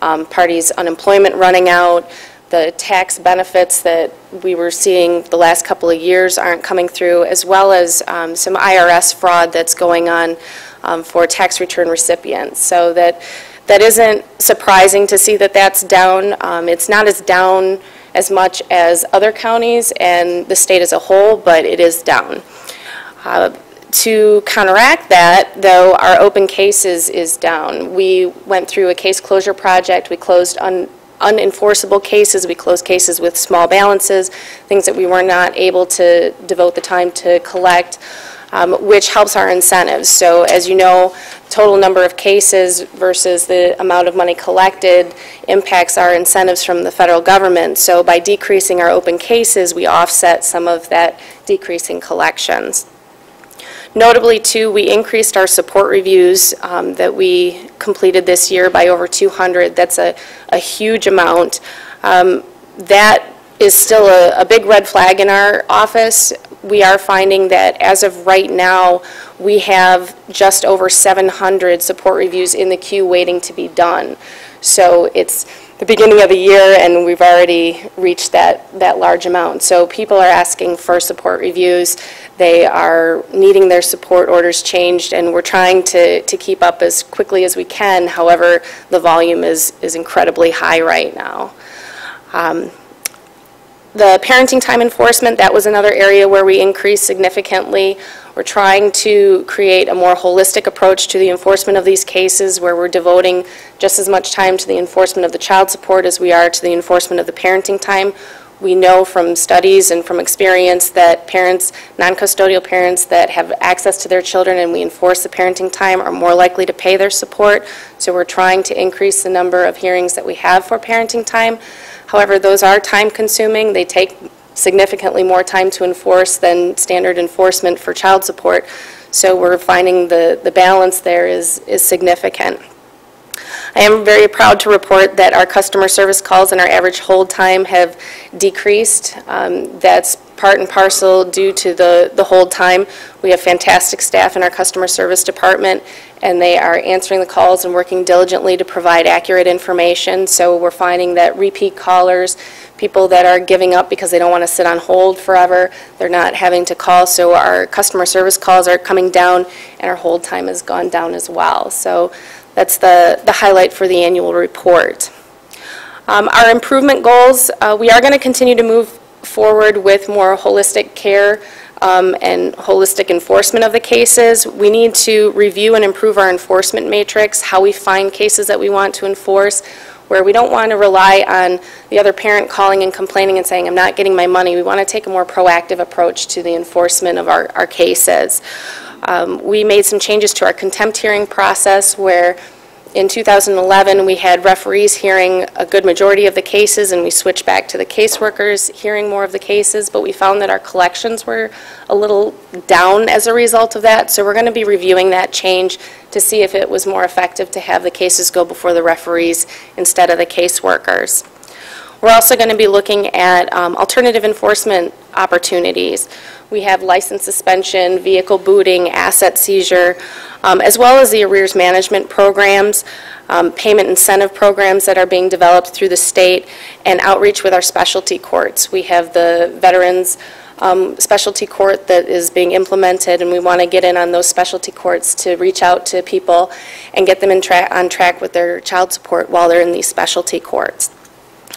um, parties' unemployment running out, the tax benefits that we were seeing the last couple of years aren't coming through, as well as um, some IRS fraud that's going on um, for tax return recipients. So that that isn't surprising to see that that's down. Um, It's not as down as much as other counties and the state as a whole, but it is down. Uh, To counteract that, though, our open cases is down. We went through a case closure project. We closed un- unenforceable cases. We closed cases with small balances, things that we were not able to devote the time to collect um, which helps our incentives. So as you know, total number of cases versus the amount of money collected impacts our incentives from the federal government. So by decreasing our open cases, we offset some of that decreasing collections. Notably, too, we increased our support reviews um, that we completed this year by over 200. That's a, a huge amount. Um, that is still a, a big red flag in our office we are finding that as of right now, we have just over 700 support reviews in the queue waiting to be done. So it's the beginning of the year and we've already reached that, that large amount. So people are asking for support reviews. They are needing their support orders changed and we're trying to, to keep up as quickly as we can. However, the volume is, is incredibly high right now. Um, the parenting time enforcement, that was another area where we increased significantly. We're trying to create a more holistic approach to the enforcement of these cases where we're devoting just as much time to the enforcement of the child support as we are to the enforcement of the parenting time. We know from studies and from experience that parents, non-custodial parents that have access to their children and we enforce the parenting time are more likely to pay their support. So we're trying to increase the number of hearings that we have for parenting time. However, those are time-consuming. They take significantly more time to enforce than standard enforcement for child support. So we're finding the, the balance there is, is significant. I am very proud to report that our customer service calls and our average hold time have decreased. Um, That's part and parcel due to the, the hold time. We have fantastic staff in our customer service department, and they are answering the calls and working diligently to provide accurate information. So we're finding that repeat callers, people that are giving up because they don't want to sit on hold forever, they're not having to call. So our customer service calls are coming down, and our hold time has gone down as well. So that's the, the highlight for the annual report. Um, Our improvement goals, uh, we are going to continue to move forward with more holistic care um, and holistic enforcement of the cases. We need to review and improve our enforcement matrix, how we find cases that we want to enforce, where we don't want to rely on the other parent calling and complaining and saying, I'm not getting my money. We want to take a more proactive approach to the enforcement of our, our cases. Um, We made some changes to our contempt hearing process where In 2011, we had referees hearing a good majority of the cases, and we switched back to the caseworkers hearing more of the cases, but we found that our collections were a little down as a result of that, so we're going to be reviewing that change to see if it was more effective to have the cases go before the referees instead of the caseworkers. We're also going to be looking at um, alternative enforcement opportunities. We have license suspension, vehicle booting, asset seizure, um, as well as the arrears management programs, um, payment incentive programs that are being developed through the state, and outreach with our specialty courts. We have the Veterans um, Specialty Court that is being implemented, and we want to get in on those specialty courts to reach out to people and get them in tra- on track with their child support while they're in these specialty courts.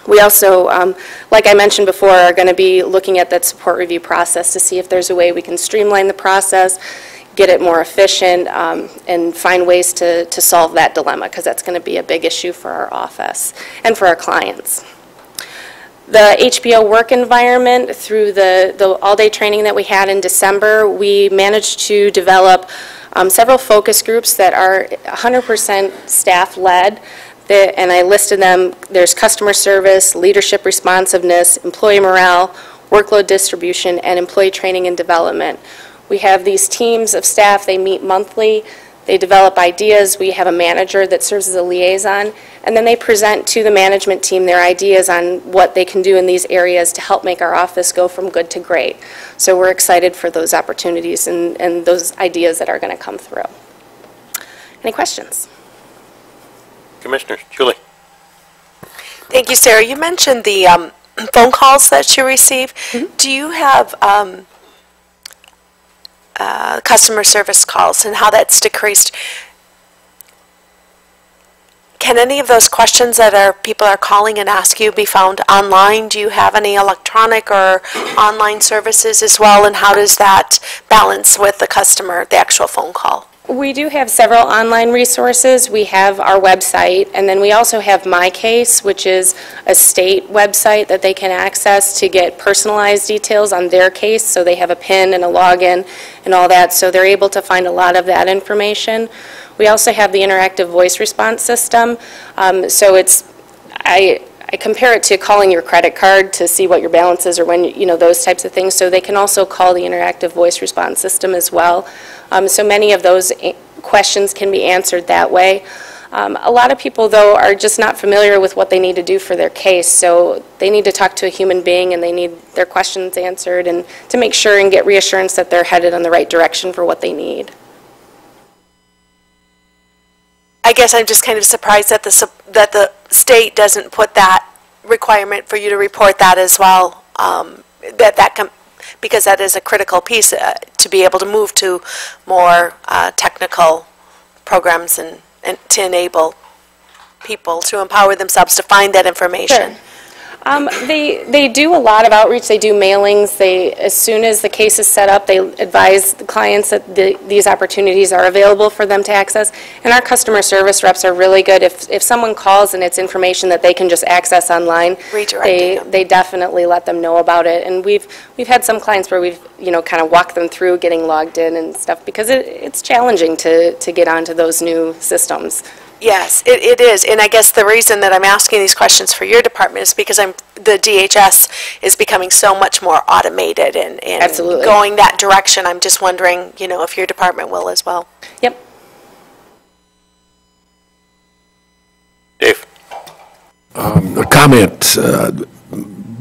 We also, um, like I mentioned before, are going to be looking at that support review process to see if there's a way we can streamline the process, get it more efficient, um, and find ways to, to solve that dilemma, because that's going to be a big issue for our office and for our clients. The HBO work environment, through the, the all-day training that we had in December, we managed to develop um, several focus groups that are 100% staff-led, and I listed them. There's customer service, leadership responsiveness, employee morale, workload distribution, and employee training and development. We have these teams of staff, they meet monthly, they develop ideas, we have a manager that serves as a liaison, and then they present to the management team their ideas on what they can do in these areas to help make our office go from good to great. So we're excited for those opportunities and, and those ideas that are going to come through. Any questions? Commissioners, Julie? Thank you, Sarah. You mentioned the um, [clears throat] phone calls that you receive. Do you have um, uh, customer service calls and how that's decreased? Can any of those questions that are, people are calling and ask you be found online? Do you have any electronic or online services as well? And how does that balance with the customer, the actual phone call? We do have several online resources. We have our website, and then we also have MiCase, which is a state website that they can access to get personalized details on their case, so they have a PIN and a login and all that, so they're able to find a lot of that information. We also have the interactive voice response system, Um, so it's, I, I compare it to calling your credit card to see what your balance is or when, you know, those types of things. So they can also call the interactive voice response system as well. Um, So many of those questions can be answered that way. Um, A lot of people, though, are just not familiar with what they need to do for their case, so they need to talk to a human being and they need their questions answered and to make sure and get reassurance that they're headed in the right direction for what they need. I guess I'm just kind of surprised that the, that the state doesn't put that requirement for you to report that as well, um, that that, com- because that is a critical piece uh, to be able to move to more uh, technical programs and, and to enable people to empower themselves to find that information. Um, They, they do a lot of outreach, they do mailings, they, as soon as the case is set up, they advise the clients that the- these opportunities are available for them to access, and our customer service reps are really good. If, if someone calls and it's information that they can just access online, they, them. they definitely let them know about it, and we've, we've had some clients where we've, you know, kind of walked them through getting logged in and stuff, because it, it's challenging to, to get onto those new systems. Yes, it, it is, and I guess the reason that I'm asking these questions for your department is because I'm, the DHS is becoming so much more automated and, and Absolutely. going that direction. I'm just wondering, you know, if your department will as well. Yep. Dave? A comment, uh,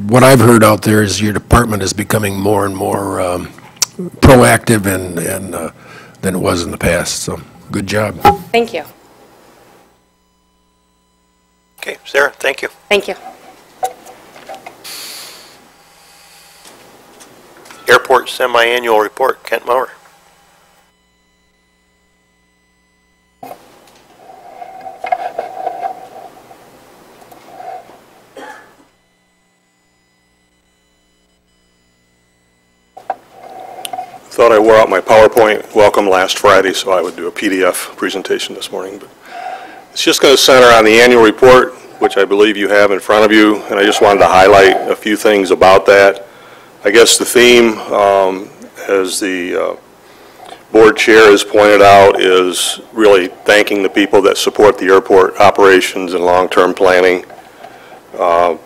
what I've heard out there is your department is becoming more and more um, proactive and, and, uh, than it was in the past, so good job. Thank you. Okay, Sarah, thank you. Thank you. Airport semi-annual report, Kent Maurer. Thought I wore out my PowerPoint welcome last Friday, so I would do a PDF presentation this morning. But It's just going to center on the annual report, which I believe you have in front of you, and I just wanted to highlight a few things about that. I guess the theme, um, as the uh, board chair has pointed out, is really thanking the people that support the airport operations and long-term planning. Uh,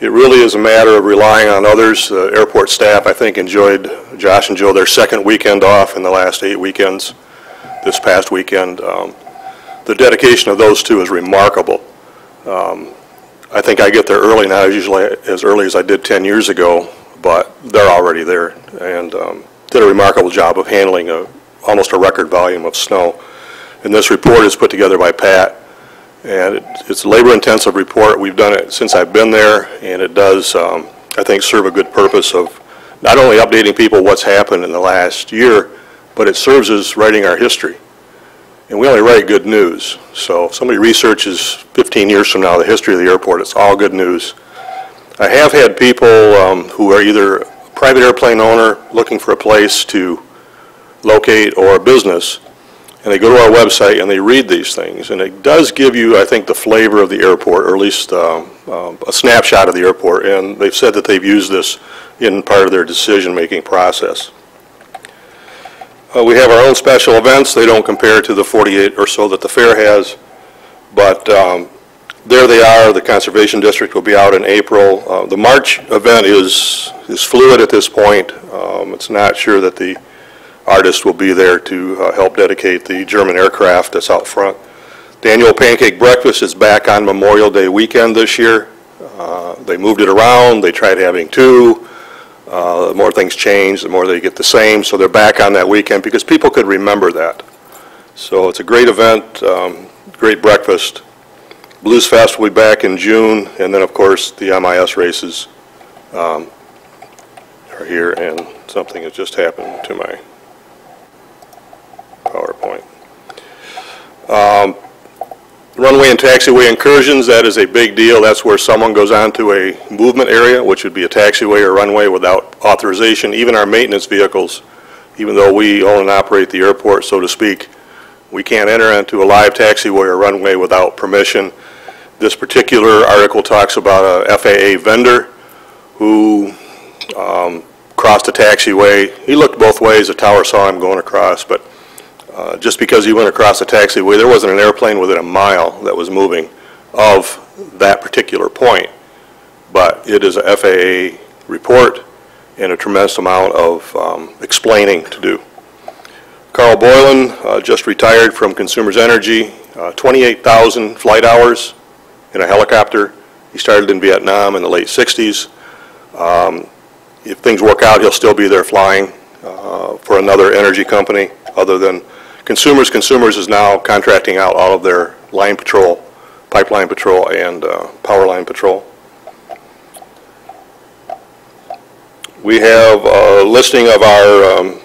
It really is a matter of relying on others. The airport staff, I think, enjoyed, Josh and Joe, their second weekend off in the last eight weekends, this past weekend. Um, The dedication of those two is remarkable. Um, I think I get there early now, usually as early as I did 10 years ago, but they're already there and um, did a remarkable job of handling a, almost a record volume of snow. And this report is put together by Pat, and it- it's a labor-intensive report. We've done it since I've been there, and it does, um, I think, serve a good purpose of not only updating people what's happened in the last year, but it serves as writing our history. And we only write good news. So if somebody researches 15 years from now the history of the airport, it's all good news. I have had people um, who are either a private airplane owner looking for a place to locate or a business, and they go to our website and they read these things. And it does give you, I think, the flavor of the airport, or at least um, um, a snapshot of the airport. And they've said that they've used this in part of their decision-making process. Uh, We have our own special events. They don't compare to the 48 or so that the fair has, but um, there they are. The Conservation District will be out in April. Uh, The March event is is fluid at this point. Um, It's not sure that the artist will be there to uh, help dedicate the German aircraft that's out front. The annual Pancake Breakfast is back on Memorial Day weekend this year. Uh, They moved it around. They tried having two. Uh, The more things change, the more they get the same, so they're back on that weekend because people could remember that. So it's a great event, um, great breakfast. Blues Fest will be back in June, and then, of course, the MIS races um, are here, and something has just happened to my PowerPoint. Um, Runway and taxiway incursions, that is a big deal. That's where someone goes onto a movement area, which would be a taxiway or runway without authorization. Even our maintenance vehicles, even though we own and operate the airport, so to speak, we can't enter into a live taxiway or runway without permission. This particular article talks about a FAA vendor who um, crossed a taxiway. He looked both ways, the tower saw him going across, but uh, just because he went across a taxiway, there wasn't an airplane within a mile that was moving of that particular point. But it is a FAA report and a tremendous amount of um, explaining to do. Carl Boylan, uh, just retired from Consumers Energy, uh, 28,000 flight hours in a helicopter. He started in Vietnam in the late 60s. Um, If things work out, he'll still be there flying uh, for another energy company other than Consumers. Consumers is now contracting out all of their line patrol, pipeline patrol, and uh, power line patrol. We have a listing of our um,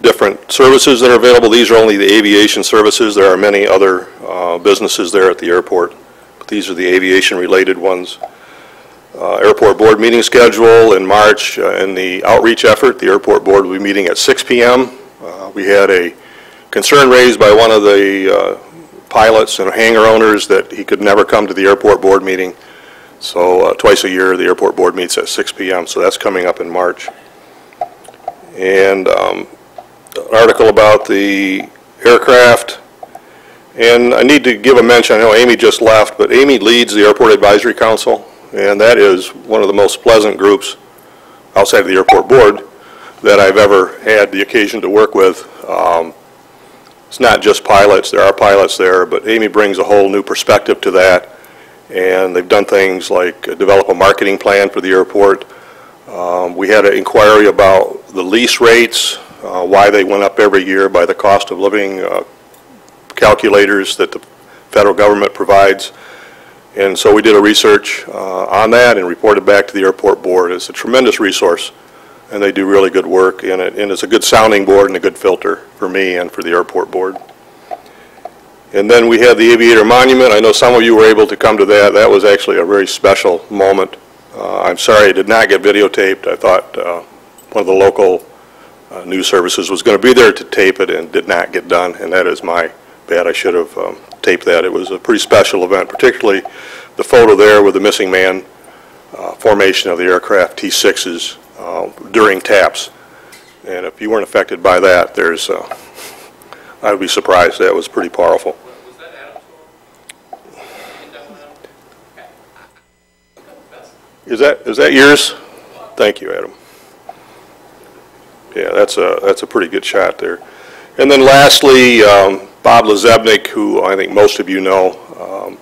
different services that are available. These are only the aviation services. There are many other uh, businesses there at the airport, but these are the aviation-related ones. Uh, Airport Board meeting schedule in March, uh, and the outreach effort, the Airport Board will be meeting at 6 PM. Uh, We had a concern raised by one of the uh, pilots and hangar owners that he could never come to the Airport Board meeting. So uh, twice a year, the Airport Board meets at 6 PM, so that's coming up in March. And um, an article about the aircraft, and I need to give a mention, I know Amy just left, but Amy leads the Airport Advisory Council, and that is one of the most pleasant groups outside of the Airport Board that I've ever had the occasion to work with. Um, It's not just pilots, there are pilots there, but Amy brings a whole new perspective to that, and they've done things like develop a marketing plan for the airport. Um, We had an inquiry about the lease rates, uh, why they went up every year by the cost of living uh, calculators that the federal government provides. And so we did a research uh, on that and reported back to the airport board. It's a tremendous resource, and they do really good work, and it, and it's a good sounding board and a good filter for me and for the airport board. And then we had the Aviator Monument. I know some of you were able to come to that. That was actually a very special moment. Uh, I'm sorry it did not get videotaped. I thought uh, one of the local uh, news services was going to be there to tape it and did not get done, and that is my bad. I should have um, taped that. It was a pretty special event, particularly the photo there with the missing man uh, formation of the aircraft T-6s uh, during TAPS. And if you weren't affected by that, there's, uh, I would be surprised. That was pretty powerful. Is that, is that yours? Thank you, Adam. Yeah, that's a, that's a pretty good shot there. And then lastly, um, Bob Lazebnik, who I think most of you know, um,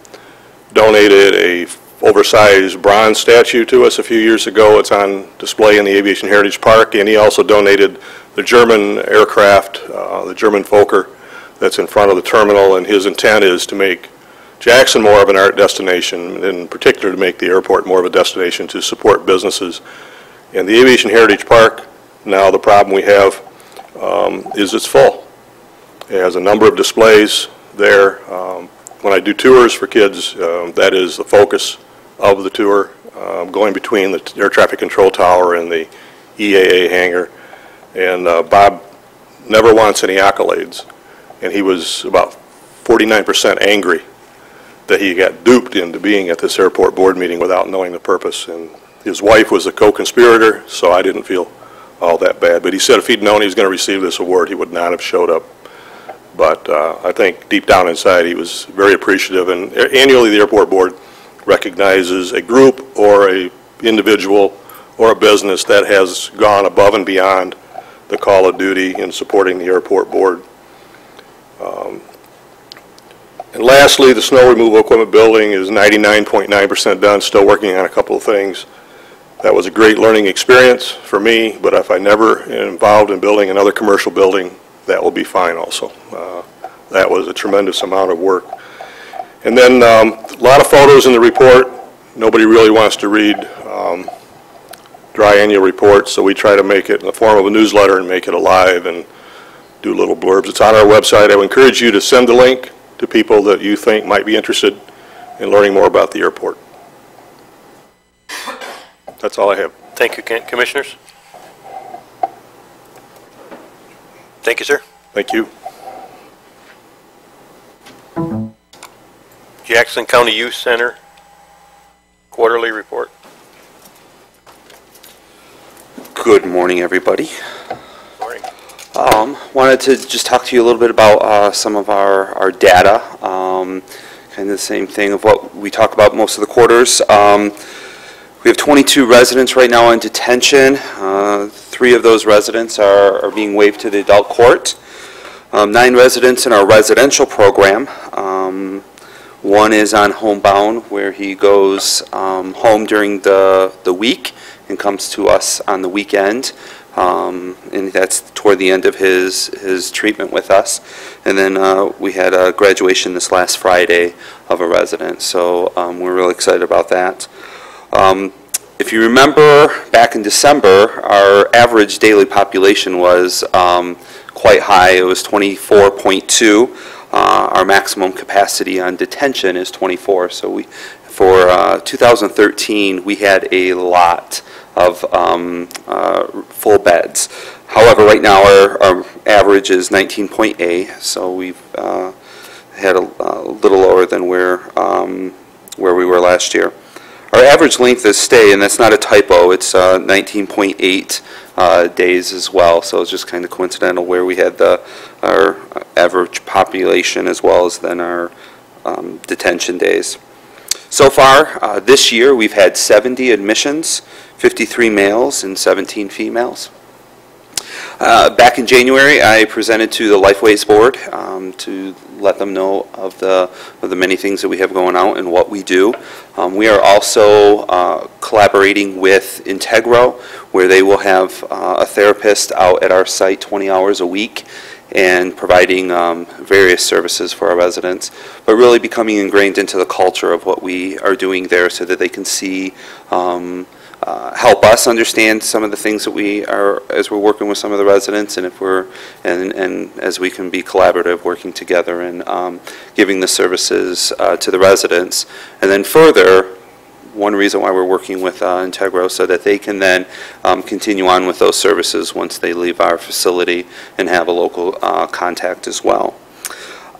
donated a oversized bronze statue to us a few years ago. It's on display in the Aviation Heritage Park, and he also donated the German aircraft, uh, the German Fokker, that's in front of the terminal, and his intent is to make Jackson more of an art destination, in particular to make the airport more of a destination to support businesses. And the Aviation Heritage Park, now the problem we have um, is it's full. It has a number of displays there. Um, When I do tours for kids, um, that is the focus of the tour, um, going between the air traffic control tower and the EAA hangar. And uh, Bob never wants any accolades, and he was about 49% angry that he got duped into being at this airport board meeting without knowing the purpose. And his wife was a co-conspirator, so I didn't feel all that bad. But he said if he'd known he was going to receive this award, he would not have showed up. But uh, I think deep down inside, he was very appreciative. And annually, the airport board recognizes a group or a individual or a business that has gone above and beyond the call of duty in supporting the airport board. Um, And lastly, the snow removal equipment building is 99.9% done, still working on a couple of things. That was a great learning experience for me, but if I never involved in building another commercial building, that will be fine also. Uh, That was a tremendous amount of work. And then, um, a lot of photos in the report. Nobody really wants to read um, dry annual reports, so we try to make it in the form of a newsletter and make it alive and do little blurbs. It's on our website. I would encourage you to send the link to people that you think might be interested in learning more about the airport. That's all I have. Thank you, Commissioners. Thank you, sir. Thank you. Jackson County Youth Center quarterly report. Good morning, everybody. Morning. Um, Wanted to just talk to you a little bit about uh, some of our, our data, um, kind of the same thing of what we talk about most of the quarters. Um, We have 22 residents right now in detention. Uh, Three of those residents are are being waived to the adult court. Um, Nine residents in our residential program. Um, One is on homebound, where he goes um, home during the, the week and comes to us on the weekend. Um, And that's toward the end of his, his treatment with us. And then uh, we had a graduation this last Friday of a resident, so um, we're really excited about that. Um, If you remember, back in December, our average daily population was um, quite high. It was 24.2. Uh, Our maximum capacity on detention is 24. So we, for uh, 2013, we had a lot of um, uh, full beds. However, right now, our our average is 19.8, so we've uh, had a a little lower than where, um, where we were last year. Our average length of stay, and that's not a typo, it's uh, 19.8 uh, days as well, so it's just kind of coincidental where we had the, our average population as well as then our um, detention days. So far, uh, this year, we've had 70 admissions, 53 males and 17 females. Uh, Back in January, I presented to the Lifeways Board um, to let them know of the, of the many things that we have going out and what we do. Um, We are also uh, collaborating with Integro, where they will have uh, a therapist out at our site 20 hours a week and providing um, various services for our residents, but really becoming ingrained into the culture of what we are doing there so that they can see um, uh, help us understand some of the things that we are, as we're working with some of the residents, and if we're, and, and as we can be collaborative, working together and um, giving the services uh, to the residents. And then further, one reason why we're working with uh, Integro, so that they can then um, continue on with those services once they leave our facility and have a local uh, contact as well.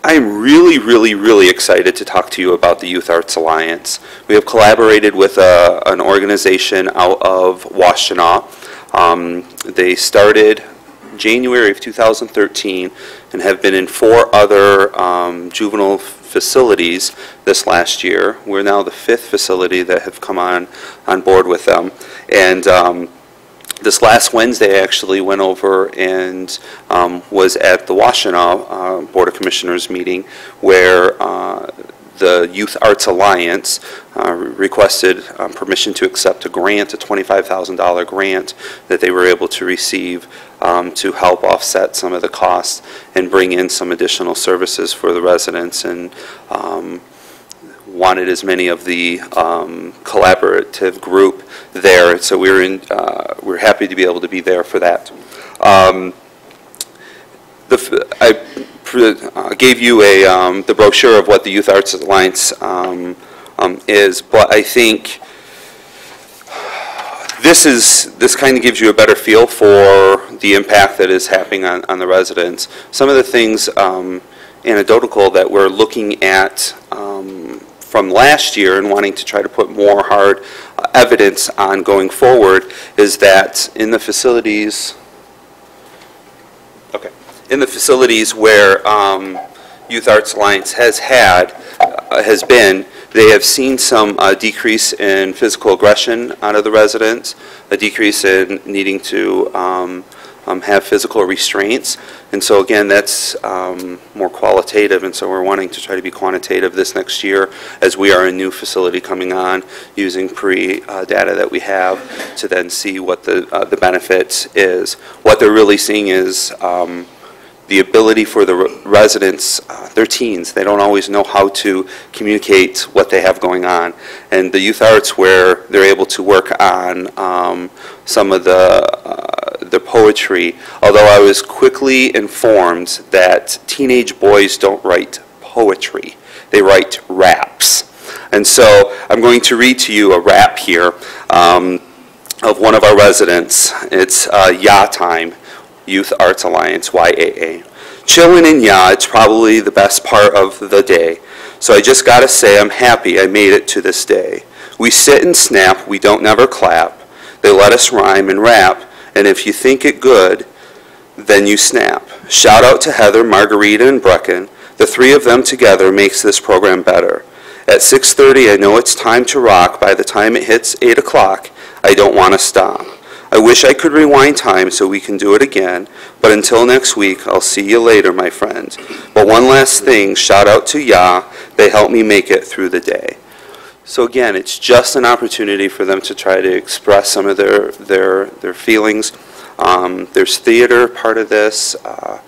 I am really, really, really excited to talk to you about the Youth Arts Alliance. We have collaborated with a, an organization out of Washtenaw. Um, they started January of 2013 and have been in four other um, juvenile facilities this last year. We're now the fifth facility that have come on, on board with them. And um, this last Wednesday, I actually went over and um, was at the Washtenaw uh, Board of Commissioners meeting where uh, the Youth Arts Alliance uh, requested um, permission to accept a grant, a $25,000 grant that they were able to receive um, to help offset some of the costs and bring in some additional services for the residents and um, wanted as many of the um, collaborative group there. So we we're in, uh, we're happy to be able to be there for that. The, I uh, gave you a, um, the brochure of what the Youth Arts Alliance um, um, is, but I think this is, this kind of gives you a better feel for the impact that is happening on, on the residents. Some of the things um, anecdotal that we're looking at um, from last year and wanting to try to put more hard uh, evidence on going forward is that in the facilities, in the facilities where um, Youth Arts Alliance has had, uh, has been, they have seen some uh, decrease in physical aggression out of the residents, a decrease in needing to um, um, have physical restraints. And so again, that's um, more qualitative, and so we're wanting to try to be quantitative this next year as we are a new facility coming on, using pre-data that we have to then see what the, uh, the benefit is. What they're really seeing is um, the ability for the re- residents, uh, they're teens, they don't always know how to communicate what they have going on. And the youth arts where they're able to work on um, some of the, uh, the poetry, although I was quickly informed that teenage boys don't write poetry, they write raps. And so I'm going to read to you a rap here um, of one of our residents. It's uh, Ya Time. Youth Arts Alliance, YAA. Chillin' in it's probably the best part of the day. So I just gotta say I'm happy I made it to this day. We sit and snap, we don't never clap. They let us rhyme and rap, and if you think it good, then you snap. Shout out to Heather, Margarita, and Brecken. The three of them together makes this program better. At 6:30, I know it's time to rock. By the time it hits 8 o'clock, I don't want to stop. I wish I could rewind time so we can do it again, but until next week, I'll see you later, my friend. But one last thing, shout out to Ya, they helped me make it through the day. So again, it's just an opportunity for them to try to express some of their, their, their feelings. Um, There's theater part of this, uh,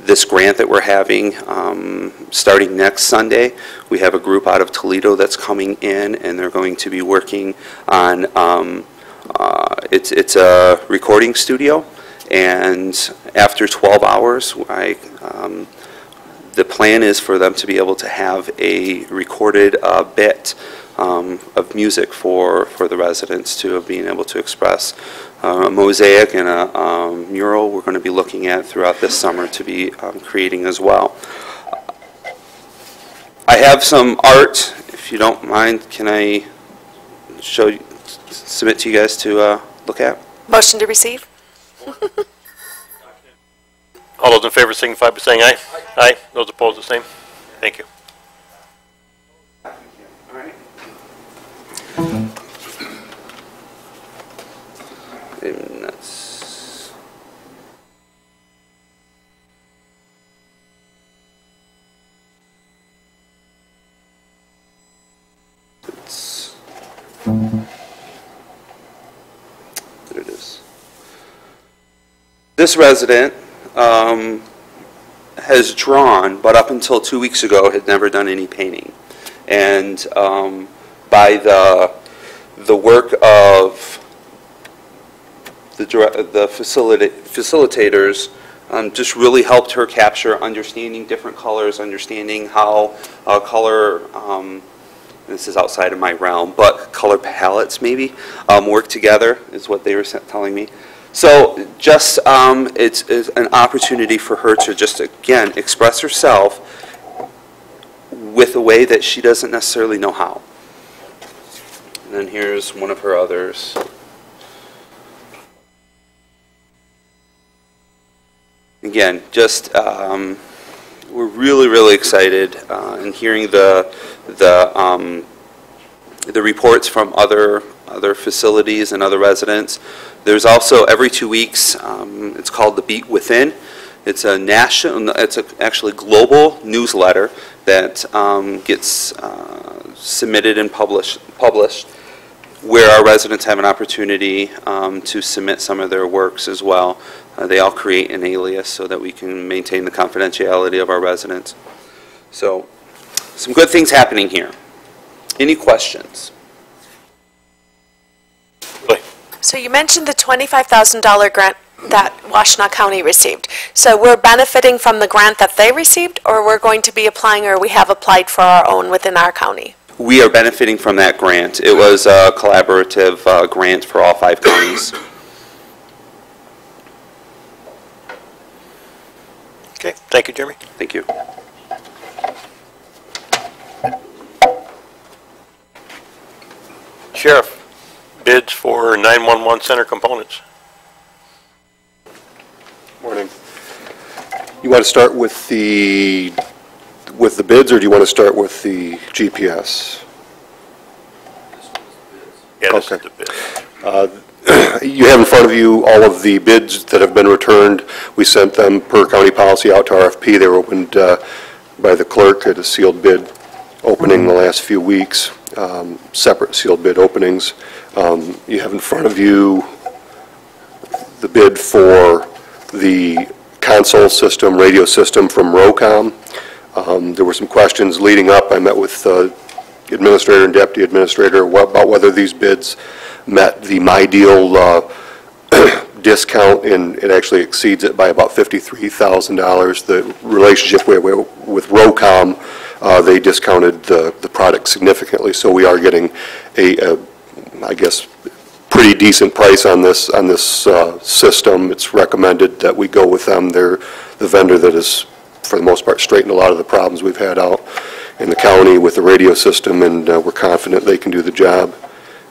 this grant that we're having, um, starting next Sunday. We have a group out of Toledo that's coming in, and they're going to be working on um, It's, it's a recording studio, and after 12 hours, I, um, the plan is for them to be able to have a recorded uh, bit um, of music for, for the residents to being able to express. Uh, A mosaic and a um, mural we're going to be looking at throughout this summer to be um, creating as well. I have some art, if you don't mind, can I show, you- submit to you guys to uh, look at? Motion to receive? All those in favor signify by saying aye. Aye. Those opposed, the same. Thank you. And that's, it's, there it is. This resident um, has drawn, but up until two weeks ago had never done any painting. And um, by the, the work of the the facilita- facilitators um, just really helped her capture understanding different colors, understanding how uh, color, um, this is outside of my realm, but color palettes maybe, um, work together, is what they were telling me. So just, um, it's it's an opportunity for her to just, again, express herself with a way that she doesn't necessarily know how. And then here's one of her others. again, just, um, we're really, really excited uh, in hearing the, the, um, the reports from other, other facilities and other residents. There's also, every two weeks, um, it's called The Beat Within. It's a national, it's a actually global newsletter that um, gets uh, submitted and published, published, where our residents have an opportunity um, to submit some of their works as well. Uh, They all create an alias so that we can maintain the confidentiality of our residents. So, some good things happening here. Any questions? So you mentioned the $25,000 grant that Washtenaw County received. So we're benefiting from the grant that they received, or we're going to be applying, or we have applied for our own within our county? We are benefiting from that grant. It was a collaborative uh, grant for all five counties. Okay, thank you, Jeremy. Thank you. Sheriff, bids for 911 center components. Morning. You want to start with the, with the bids, or do you want to start with the GPS? Yeah, this is Okay. Uh, [clears throat] You have in front of you all of the bids that have been returned. We sent them per county policy out to RFP. They were opened uh, by the clerk at a sealed bid opening the last few weeks, um, separate sealed bid openings. Um, You have in front of you the bid for the console system, radio system from ROCOM. Um, There were some questions leading up. I met with uh, administrator and deputy administrator about whether these bids met the MiDEAL uh, [coughs] discount, and it actually exceeds it by about $53,000. The relationship we- with ROCOM, uh, they discounted the the product significantly, so we are getting a, a, I guess, pretty decent price on this, on this uh, system. It's recommended that we go with them. They're the vendor that has, for the most part, straightened a lot of the problems we've had out in the county with the radio system, and uh, we're confident they can do the job.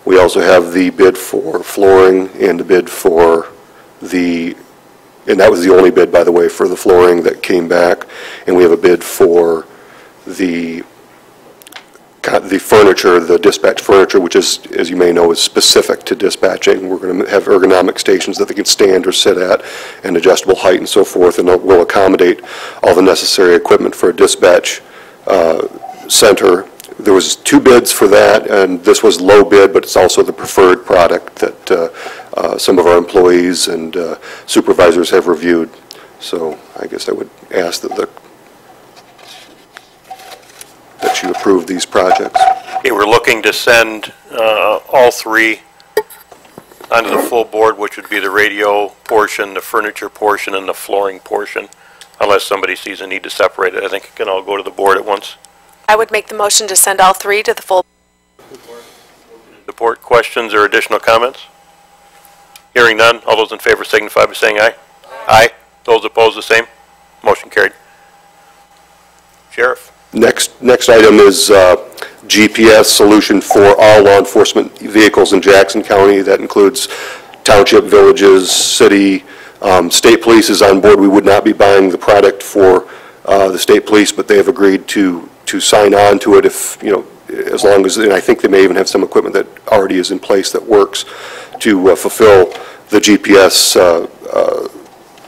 We also have the bid for flooring and the bid for the, and that was the only bid, by the way, for the flooring that came back. And we have a bid for the the furniture, the dispatch furniture, which is, as you may know, is specific to dispatching. We're going to have ergonomic stations that they can stand or sit at, and adjustable height and so forth, and will accommodate all the necessary equipment for a dispatch uh, center. There was two bids for that, and this was low bid, but it's also the preferred product that uh, uh, some of our employees and uh, supervisors have reviewed. So I guess I would ask that the, that you approve these projects. Okay, we're looking to send uh, all three onto the full board, which would be the radio portion, the furniture portion, and the flooring portion, unless somebody sees a need to separate it. I think it can all go to the board at once. I would make the motion to send all three to the full, board. Support, questions, or additional comments? Hearing none, all those in favor signify by saying aye. Aye. Those opposed, the same. Motion carried. Sheriff? Next, next item is uh, GPS solution for all law enforcement vehicles in Jackson County. That includes township, villages, city, um, state police is on board. We would not be buying the product for uh, the state police, but they have agreed to, to sign on to it if, you know, as long as, and I think they may even have some equipment that already is in place that works to uh, fulfill the GPS uh, uh,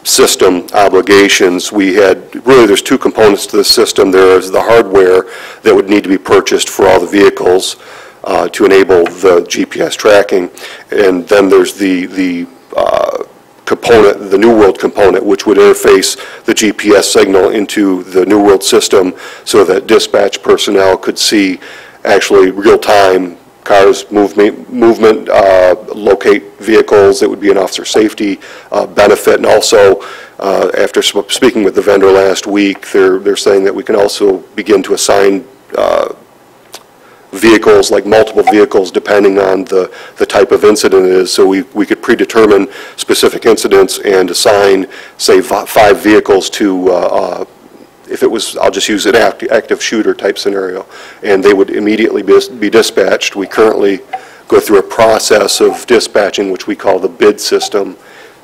system obligations, we had, really, there's two components to the system. There is the hardware that would need to be purchased for all the vehicles uh, to enable the GPS tracking, and then there's the, the uh, component, the New World component, which would interface the GPS signal into the New World system so that dispatch personnel could see actually real-time cars movement, movement, uh, locate vehicles, it would be an officer safety uh, benefit, and also, uh, after sp- speaking with the vendor last week, they're, they're saying that we can also begin to assign uh, vehicles, like multiple vehicles, depending on the, the type of incident it is, so we, we could predetermine specific incidents and assign, say, five vehicles to uh, uh, if it was, I'll just use an act- active shooter type scenario, and they would immediately be be dispatched. We currently go through a process of dispatching, which we call the bid system,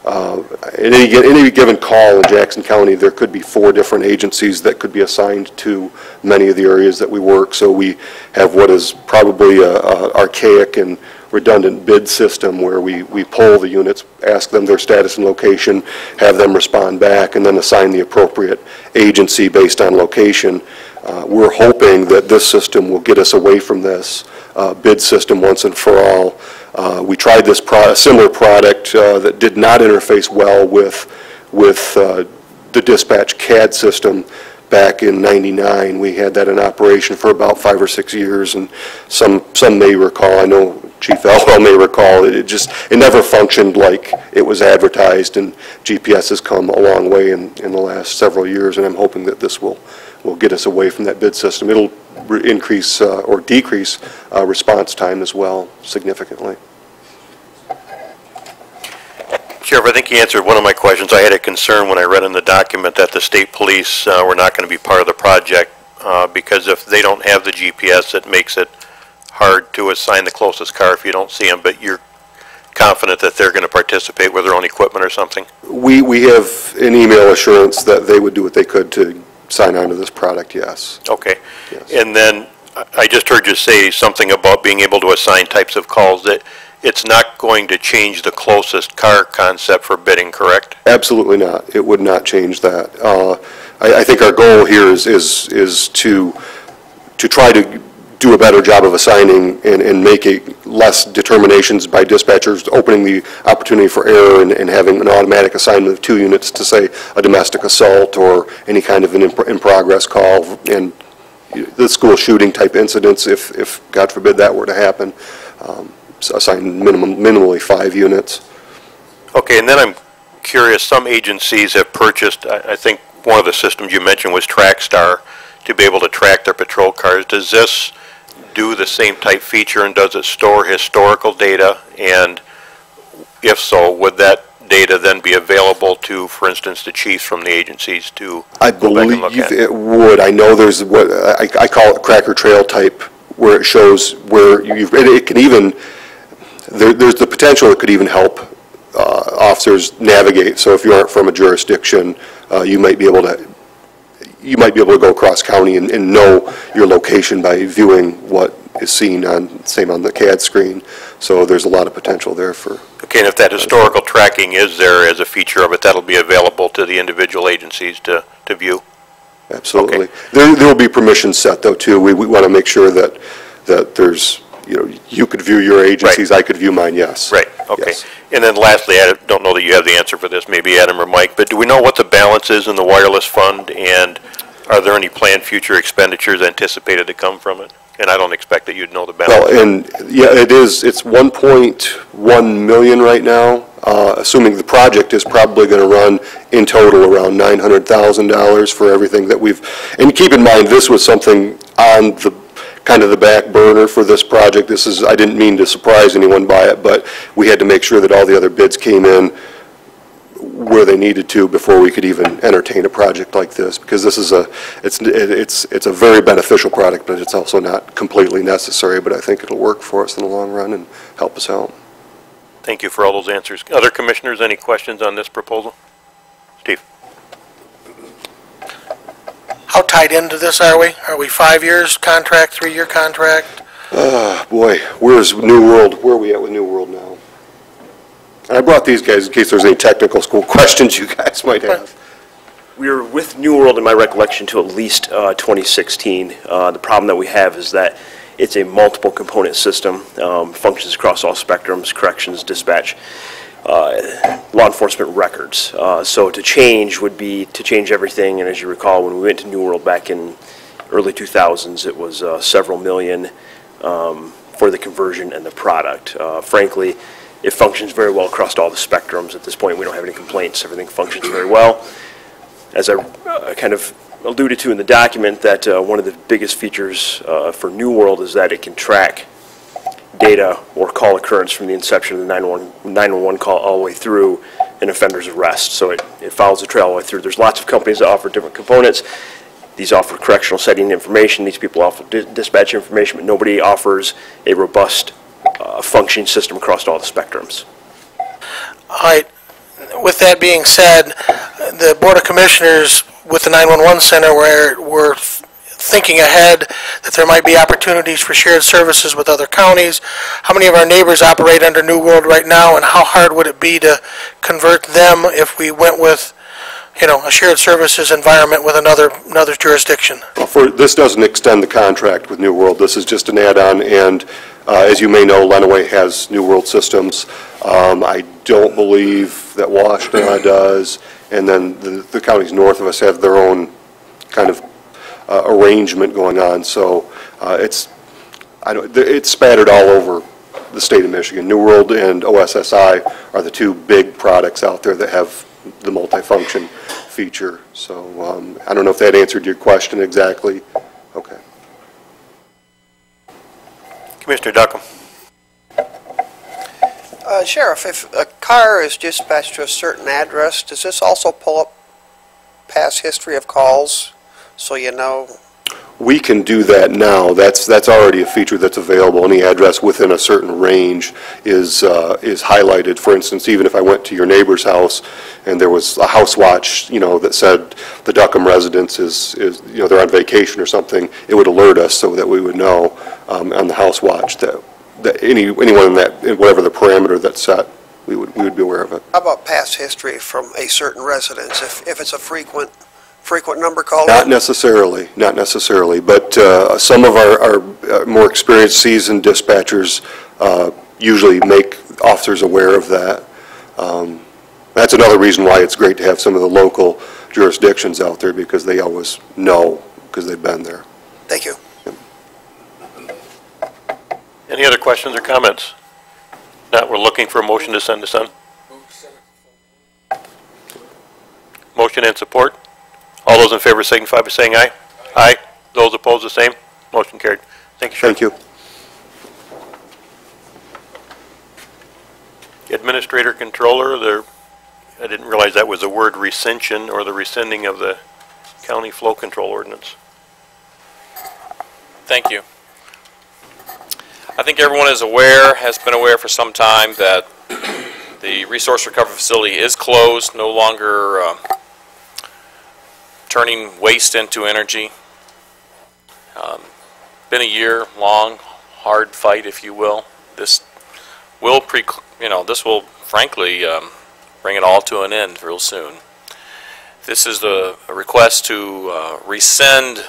uh, in any, any given call in Jackson County, there could be four different agencies that could be assigned to many of the areas that we work. So we have what is probably a a archaic and redundant bid system where we, we poll the units, ask them their status and location, have them respond back, and then assign the appropriate agency based on location. Uh, We're hoping that this system will get us away from this uh, bid system once and for all. Uh, We tried this, pro- similar product uh, that did not interface well with, with uh, the dispatch CAD system back in 99. We had that in operation for about five or six years, and some, some may recall, I know Chief Elwell may recall, it just, it never functioned like it was advertised, and GPS has come a long way in, in the last several years, and I'm hoping that this will, will get us away from that bid system. It'll re- increase uh, or decrease uh, response time as well significantly. Sheriff, I think you answered one of my questions. I had a concern when I read in the document that the state police uh, were not going to be part of the project, uh, because if they don't have the GPS, it makes it hard to assign the closest car if you don't see them, but you're confident that they're going to participate with their own equipment or something? We, we have an email assurance that they would do what they could to sign on to this product, yes. Okay. Yes. And then, I- I just heard you say something about being able to assign types of calls, that it's not going to change the closest car concept for bidding, correct? Absolutely not. It would not change that. Uh, I, I think our goal here is, is, is to, to try to do a better job of assigning and, and make it less determinations by dispatchers, opening the opportunity for error and, and having an automatic assignment of two units to say a domestic assault or any kind of an in, in progress call and the school shooting type incidents, if, if, God forbid, that were to happen, um, s- assign minimum, minimally five units. Okay, and then I'm curious, some agencies have purchased, I, I think one of the systems you mentioned was TrackStar, to be able to track their patrol cars. Does this do the same type feature, and does it store historical data? And if so, would that data then be available to, for instance, the chiefs from the agencies to I go back and look believe it would. I know there's what, I, I call it Cracker Trail type, where it shows where you've, it it can even, there, there's the potential it could even help uh, officers navigate. So if you aren't from a jurisdiction, uh, you might be able to, you might be able to go across county and, and know your location by viewing what is seen on, same on the CAD screen. So there's a lot of potential there for, Okay, and if that historical tracking is there as a feature of it, that'll be available to the individual agencies to, to view? Absolutely. There, there will be permissions set, though, too. We, we want to make sure that, that there's, you know, you could view your agencies, I could view mine, yes. Right, okay. Yes. And then lastly, I don't know that you have the answer for this, maybe Adam or Mike, but do we know what the balance is in the wireless fund? And are there any planned future expenditures anticipated to come from it? And I don't expect that you'd know the balance. Well, and, yeah, it is, it's 1.1 million right now, uh, assuming the project is probably going to run in total around $900,000 for everything that we've, and keep in mind, this was something on the, kind of the back burner for this project. This is, I didn't mean to surprise anyone by it, but we had to make sure that all the other bids came in where they needed to before we could even entertain a project like this, because this is a, it's, it's, it's a very beneficial product, but it's also not completely necessary, but I think it'll work for us in the long run and help us out. Thank you for all those answers. Other commissioners, any questions on this proposal? How tied into this are we? Are we five years contract, three-year contract? Ah, boy, where's New World, where are we at with New World now? And I brought these guys in case there's any technical school [laughs] questions you guys might have. We were with New World, in my recollection, to at least uh, 2016. Uh, The problem that we have is that it's a multiple component system, um, functions across all spectrums, corrections, dispatch, uh, law enforcement records. Uh, So to change would be to change everything, and as you recall, when we went to New World back in early 2000s, it was uh, several million um, for the conversion and the product. Uh, Frankly, it functions very well across all the spectrums. At this point, we don't have any complaints. Everything functions very well as I uh, kind of alluded to in the document, that uh, one of the biggest features for New World is that it can track data or call occurrence from the inception of the 911 911 call all the way through an offender's arrest. So it, it follows the trail all the way through. There's lots of companies that offer different components. These offer correctional setting information. These people offer di- dispatch information, but nobody offers a robust uh, functioning system across all the spectrums. All right, with that being said, the Board of Commissioners with the 911 Center, where we're thinking ahead that there might be opportunities for shared services with other counties. How many of our neighbors operate under New World right now, and how hard would it be to convert them if we went with, you know, a shared services environment with another, another jurisdiction? For, this doesn't extend the contract with New World. This is just an add-on, and uh, as you may know, Lenawee has New World systems. Um, I don't believe that Washtenaw does, and then the the counties north of us have their own kind of uh, arrangement going on, so uh, it's, I don't, it's spattered all over the state of Michigan. New World and OSSI are the two big products out there that have the multifunction feature, so um, I don't know if that answered your question exactly. Okay. Commissioner Duckham. Uh, Sheriff, if a car is dispatched to a certain address, does this also pull up past history of calls, so you know? We can do that now. That's, that's already a feature that's available. Any address within a certain range is, uh, is highlighted. For instance, even if I went to your neighbor's house and there was a house watch, you know, that said the Duckham residence is, is, you know, they're on vacation or something, it would alert us so that we would know um, on the house watch that, that any, anyone in that, in whatever the parameter that's set, we would, we would be aware of it. How about past history from a certain residence, if, if it's a frequent, frequent number call? Not necessarily, not necessarily, but uh, some of our, our uh, more experienced seasoned dispatchers uh, usually make officers aware of that. Um, That's another reason why it's great to have some of the local jurisdictions out there, because they always know, because they've been there. Thank you. Any other questions or comments? Not, we're looking for a motion to send this on. Motion and support. All those in favor signify by saying aye. Aye. Those opposed, the same. Motion carried. Thank you, Sheriff. Thank you. Administrator Controller, there, I didn't realize that was the word rescension or the rescinding of the county flow control ordinance. Thank you. I think everyone is aware, has been aware for some time, that the resource recovery facility is closed, no longer uh, turning waste into energy. Um, Been a year-long, hard fight, if you will. This will pre, you know, this will frankly um, bring it all to an end real soon. This is the a request to uh, rescind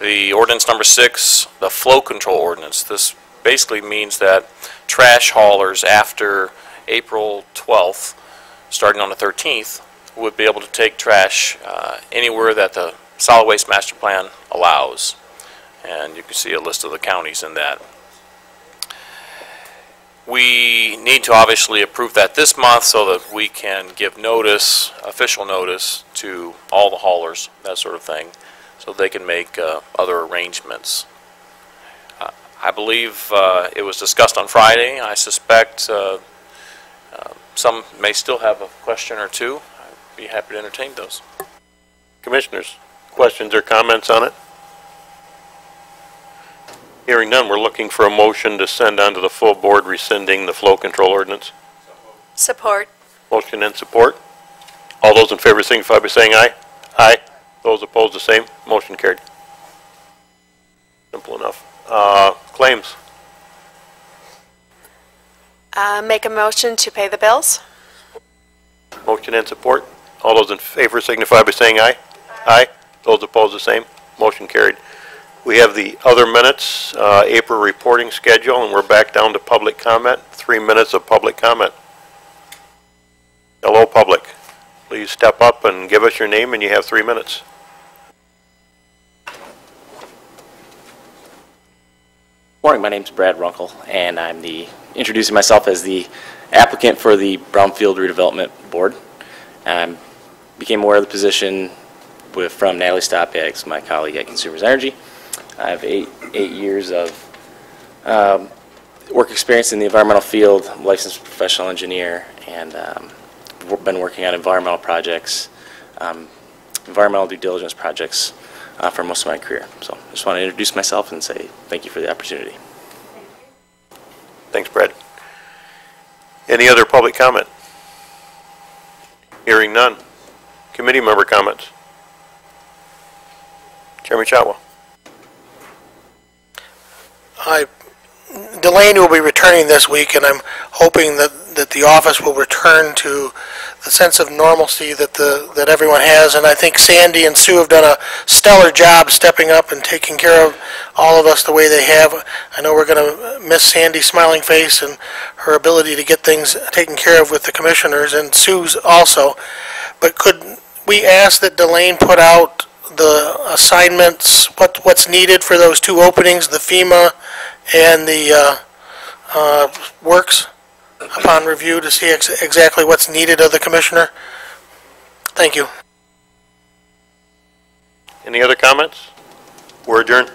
the ordinance number six, the flow control ordinance. This basically means that trash haulers after April 12th, starting on the 13th, would be able to take trash uh, anywhere that the solid waste master plan allows. And you can see a list of the counties in that. We need to obviously approve that this month so that we can give notice, official notice, to all the haulers, that sort of thing, so they can make uh, other arrangements. Uh, I believe uh, it was discussed on Friday. I suspect uh, uh, some may still have a question or two. Be happy to entertain those. Commissioners, questions or comments on it? Hearing none, we're looking for a motion to send on to the full board rescinding the flow control ordinance. Support. Motion and support. All those in favor signify by saying aye. Aye. Those opposed, the same. Motion carried. Simple enough. Uh, Claims. Uh, Make a motion to pay the bills? Motion and support. All those in favor signify by saying aye. Aye. Those opposed, the same. Motion carried. We have the other minutes, uh, April reporting schedule, and we're back down to public comment. Three minutes of public comment. Hello, public. Please step up and give us your name, and you have three minutes. Morning, my name's Brad Runkle, and I'm the, introducing myself as the applicant for the Brownfield Redevelopment Board. I became aware of the position with, from Natalie Stopyak, my colleague at Consumers Energy. I have eight, eight years of um, work experience in the environmental field, I'm licensed professional engineer, and um, been working on environmental projects, um, environmental due diligence projects uh, for most of my career. So I just want to introduce myself and say thank you for the opportunity. Thanks, Brad. Any other public comment? Hearing none. Committee member comments. Chairman Shotwell. I, Delaney will be returning this week, and I'm hoping that, that the office will return to the sense of normalcy that the, that everyone has, and I think Sandy and Sue have done a stellar job stepping up and taking care of all of us the way they have. I know we're gonna miss Sandy's smiling face and her ability to get things taken care of with the commissioners, and Sue's also. But could we ask that Delane put out the assignments, what, what's needed for those two openings, the FEMA and the, uh, uh, works upon review to see ex- exactly what's needed of the commissioner? Thank you. Any other comments? We're adjourned.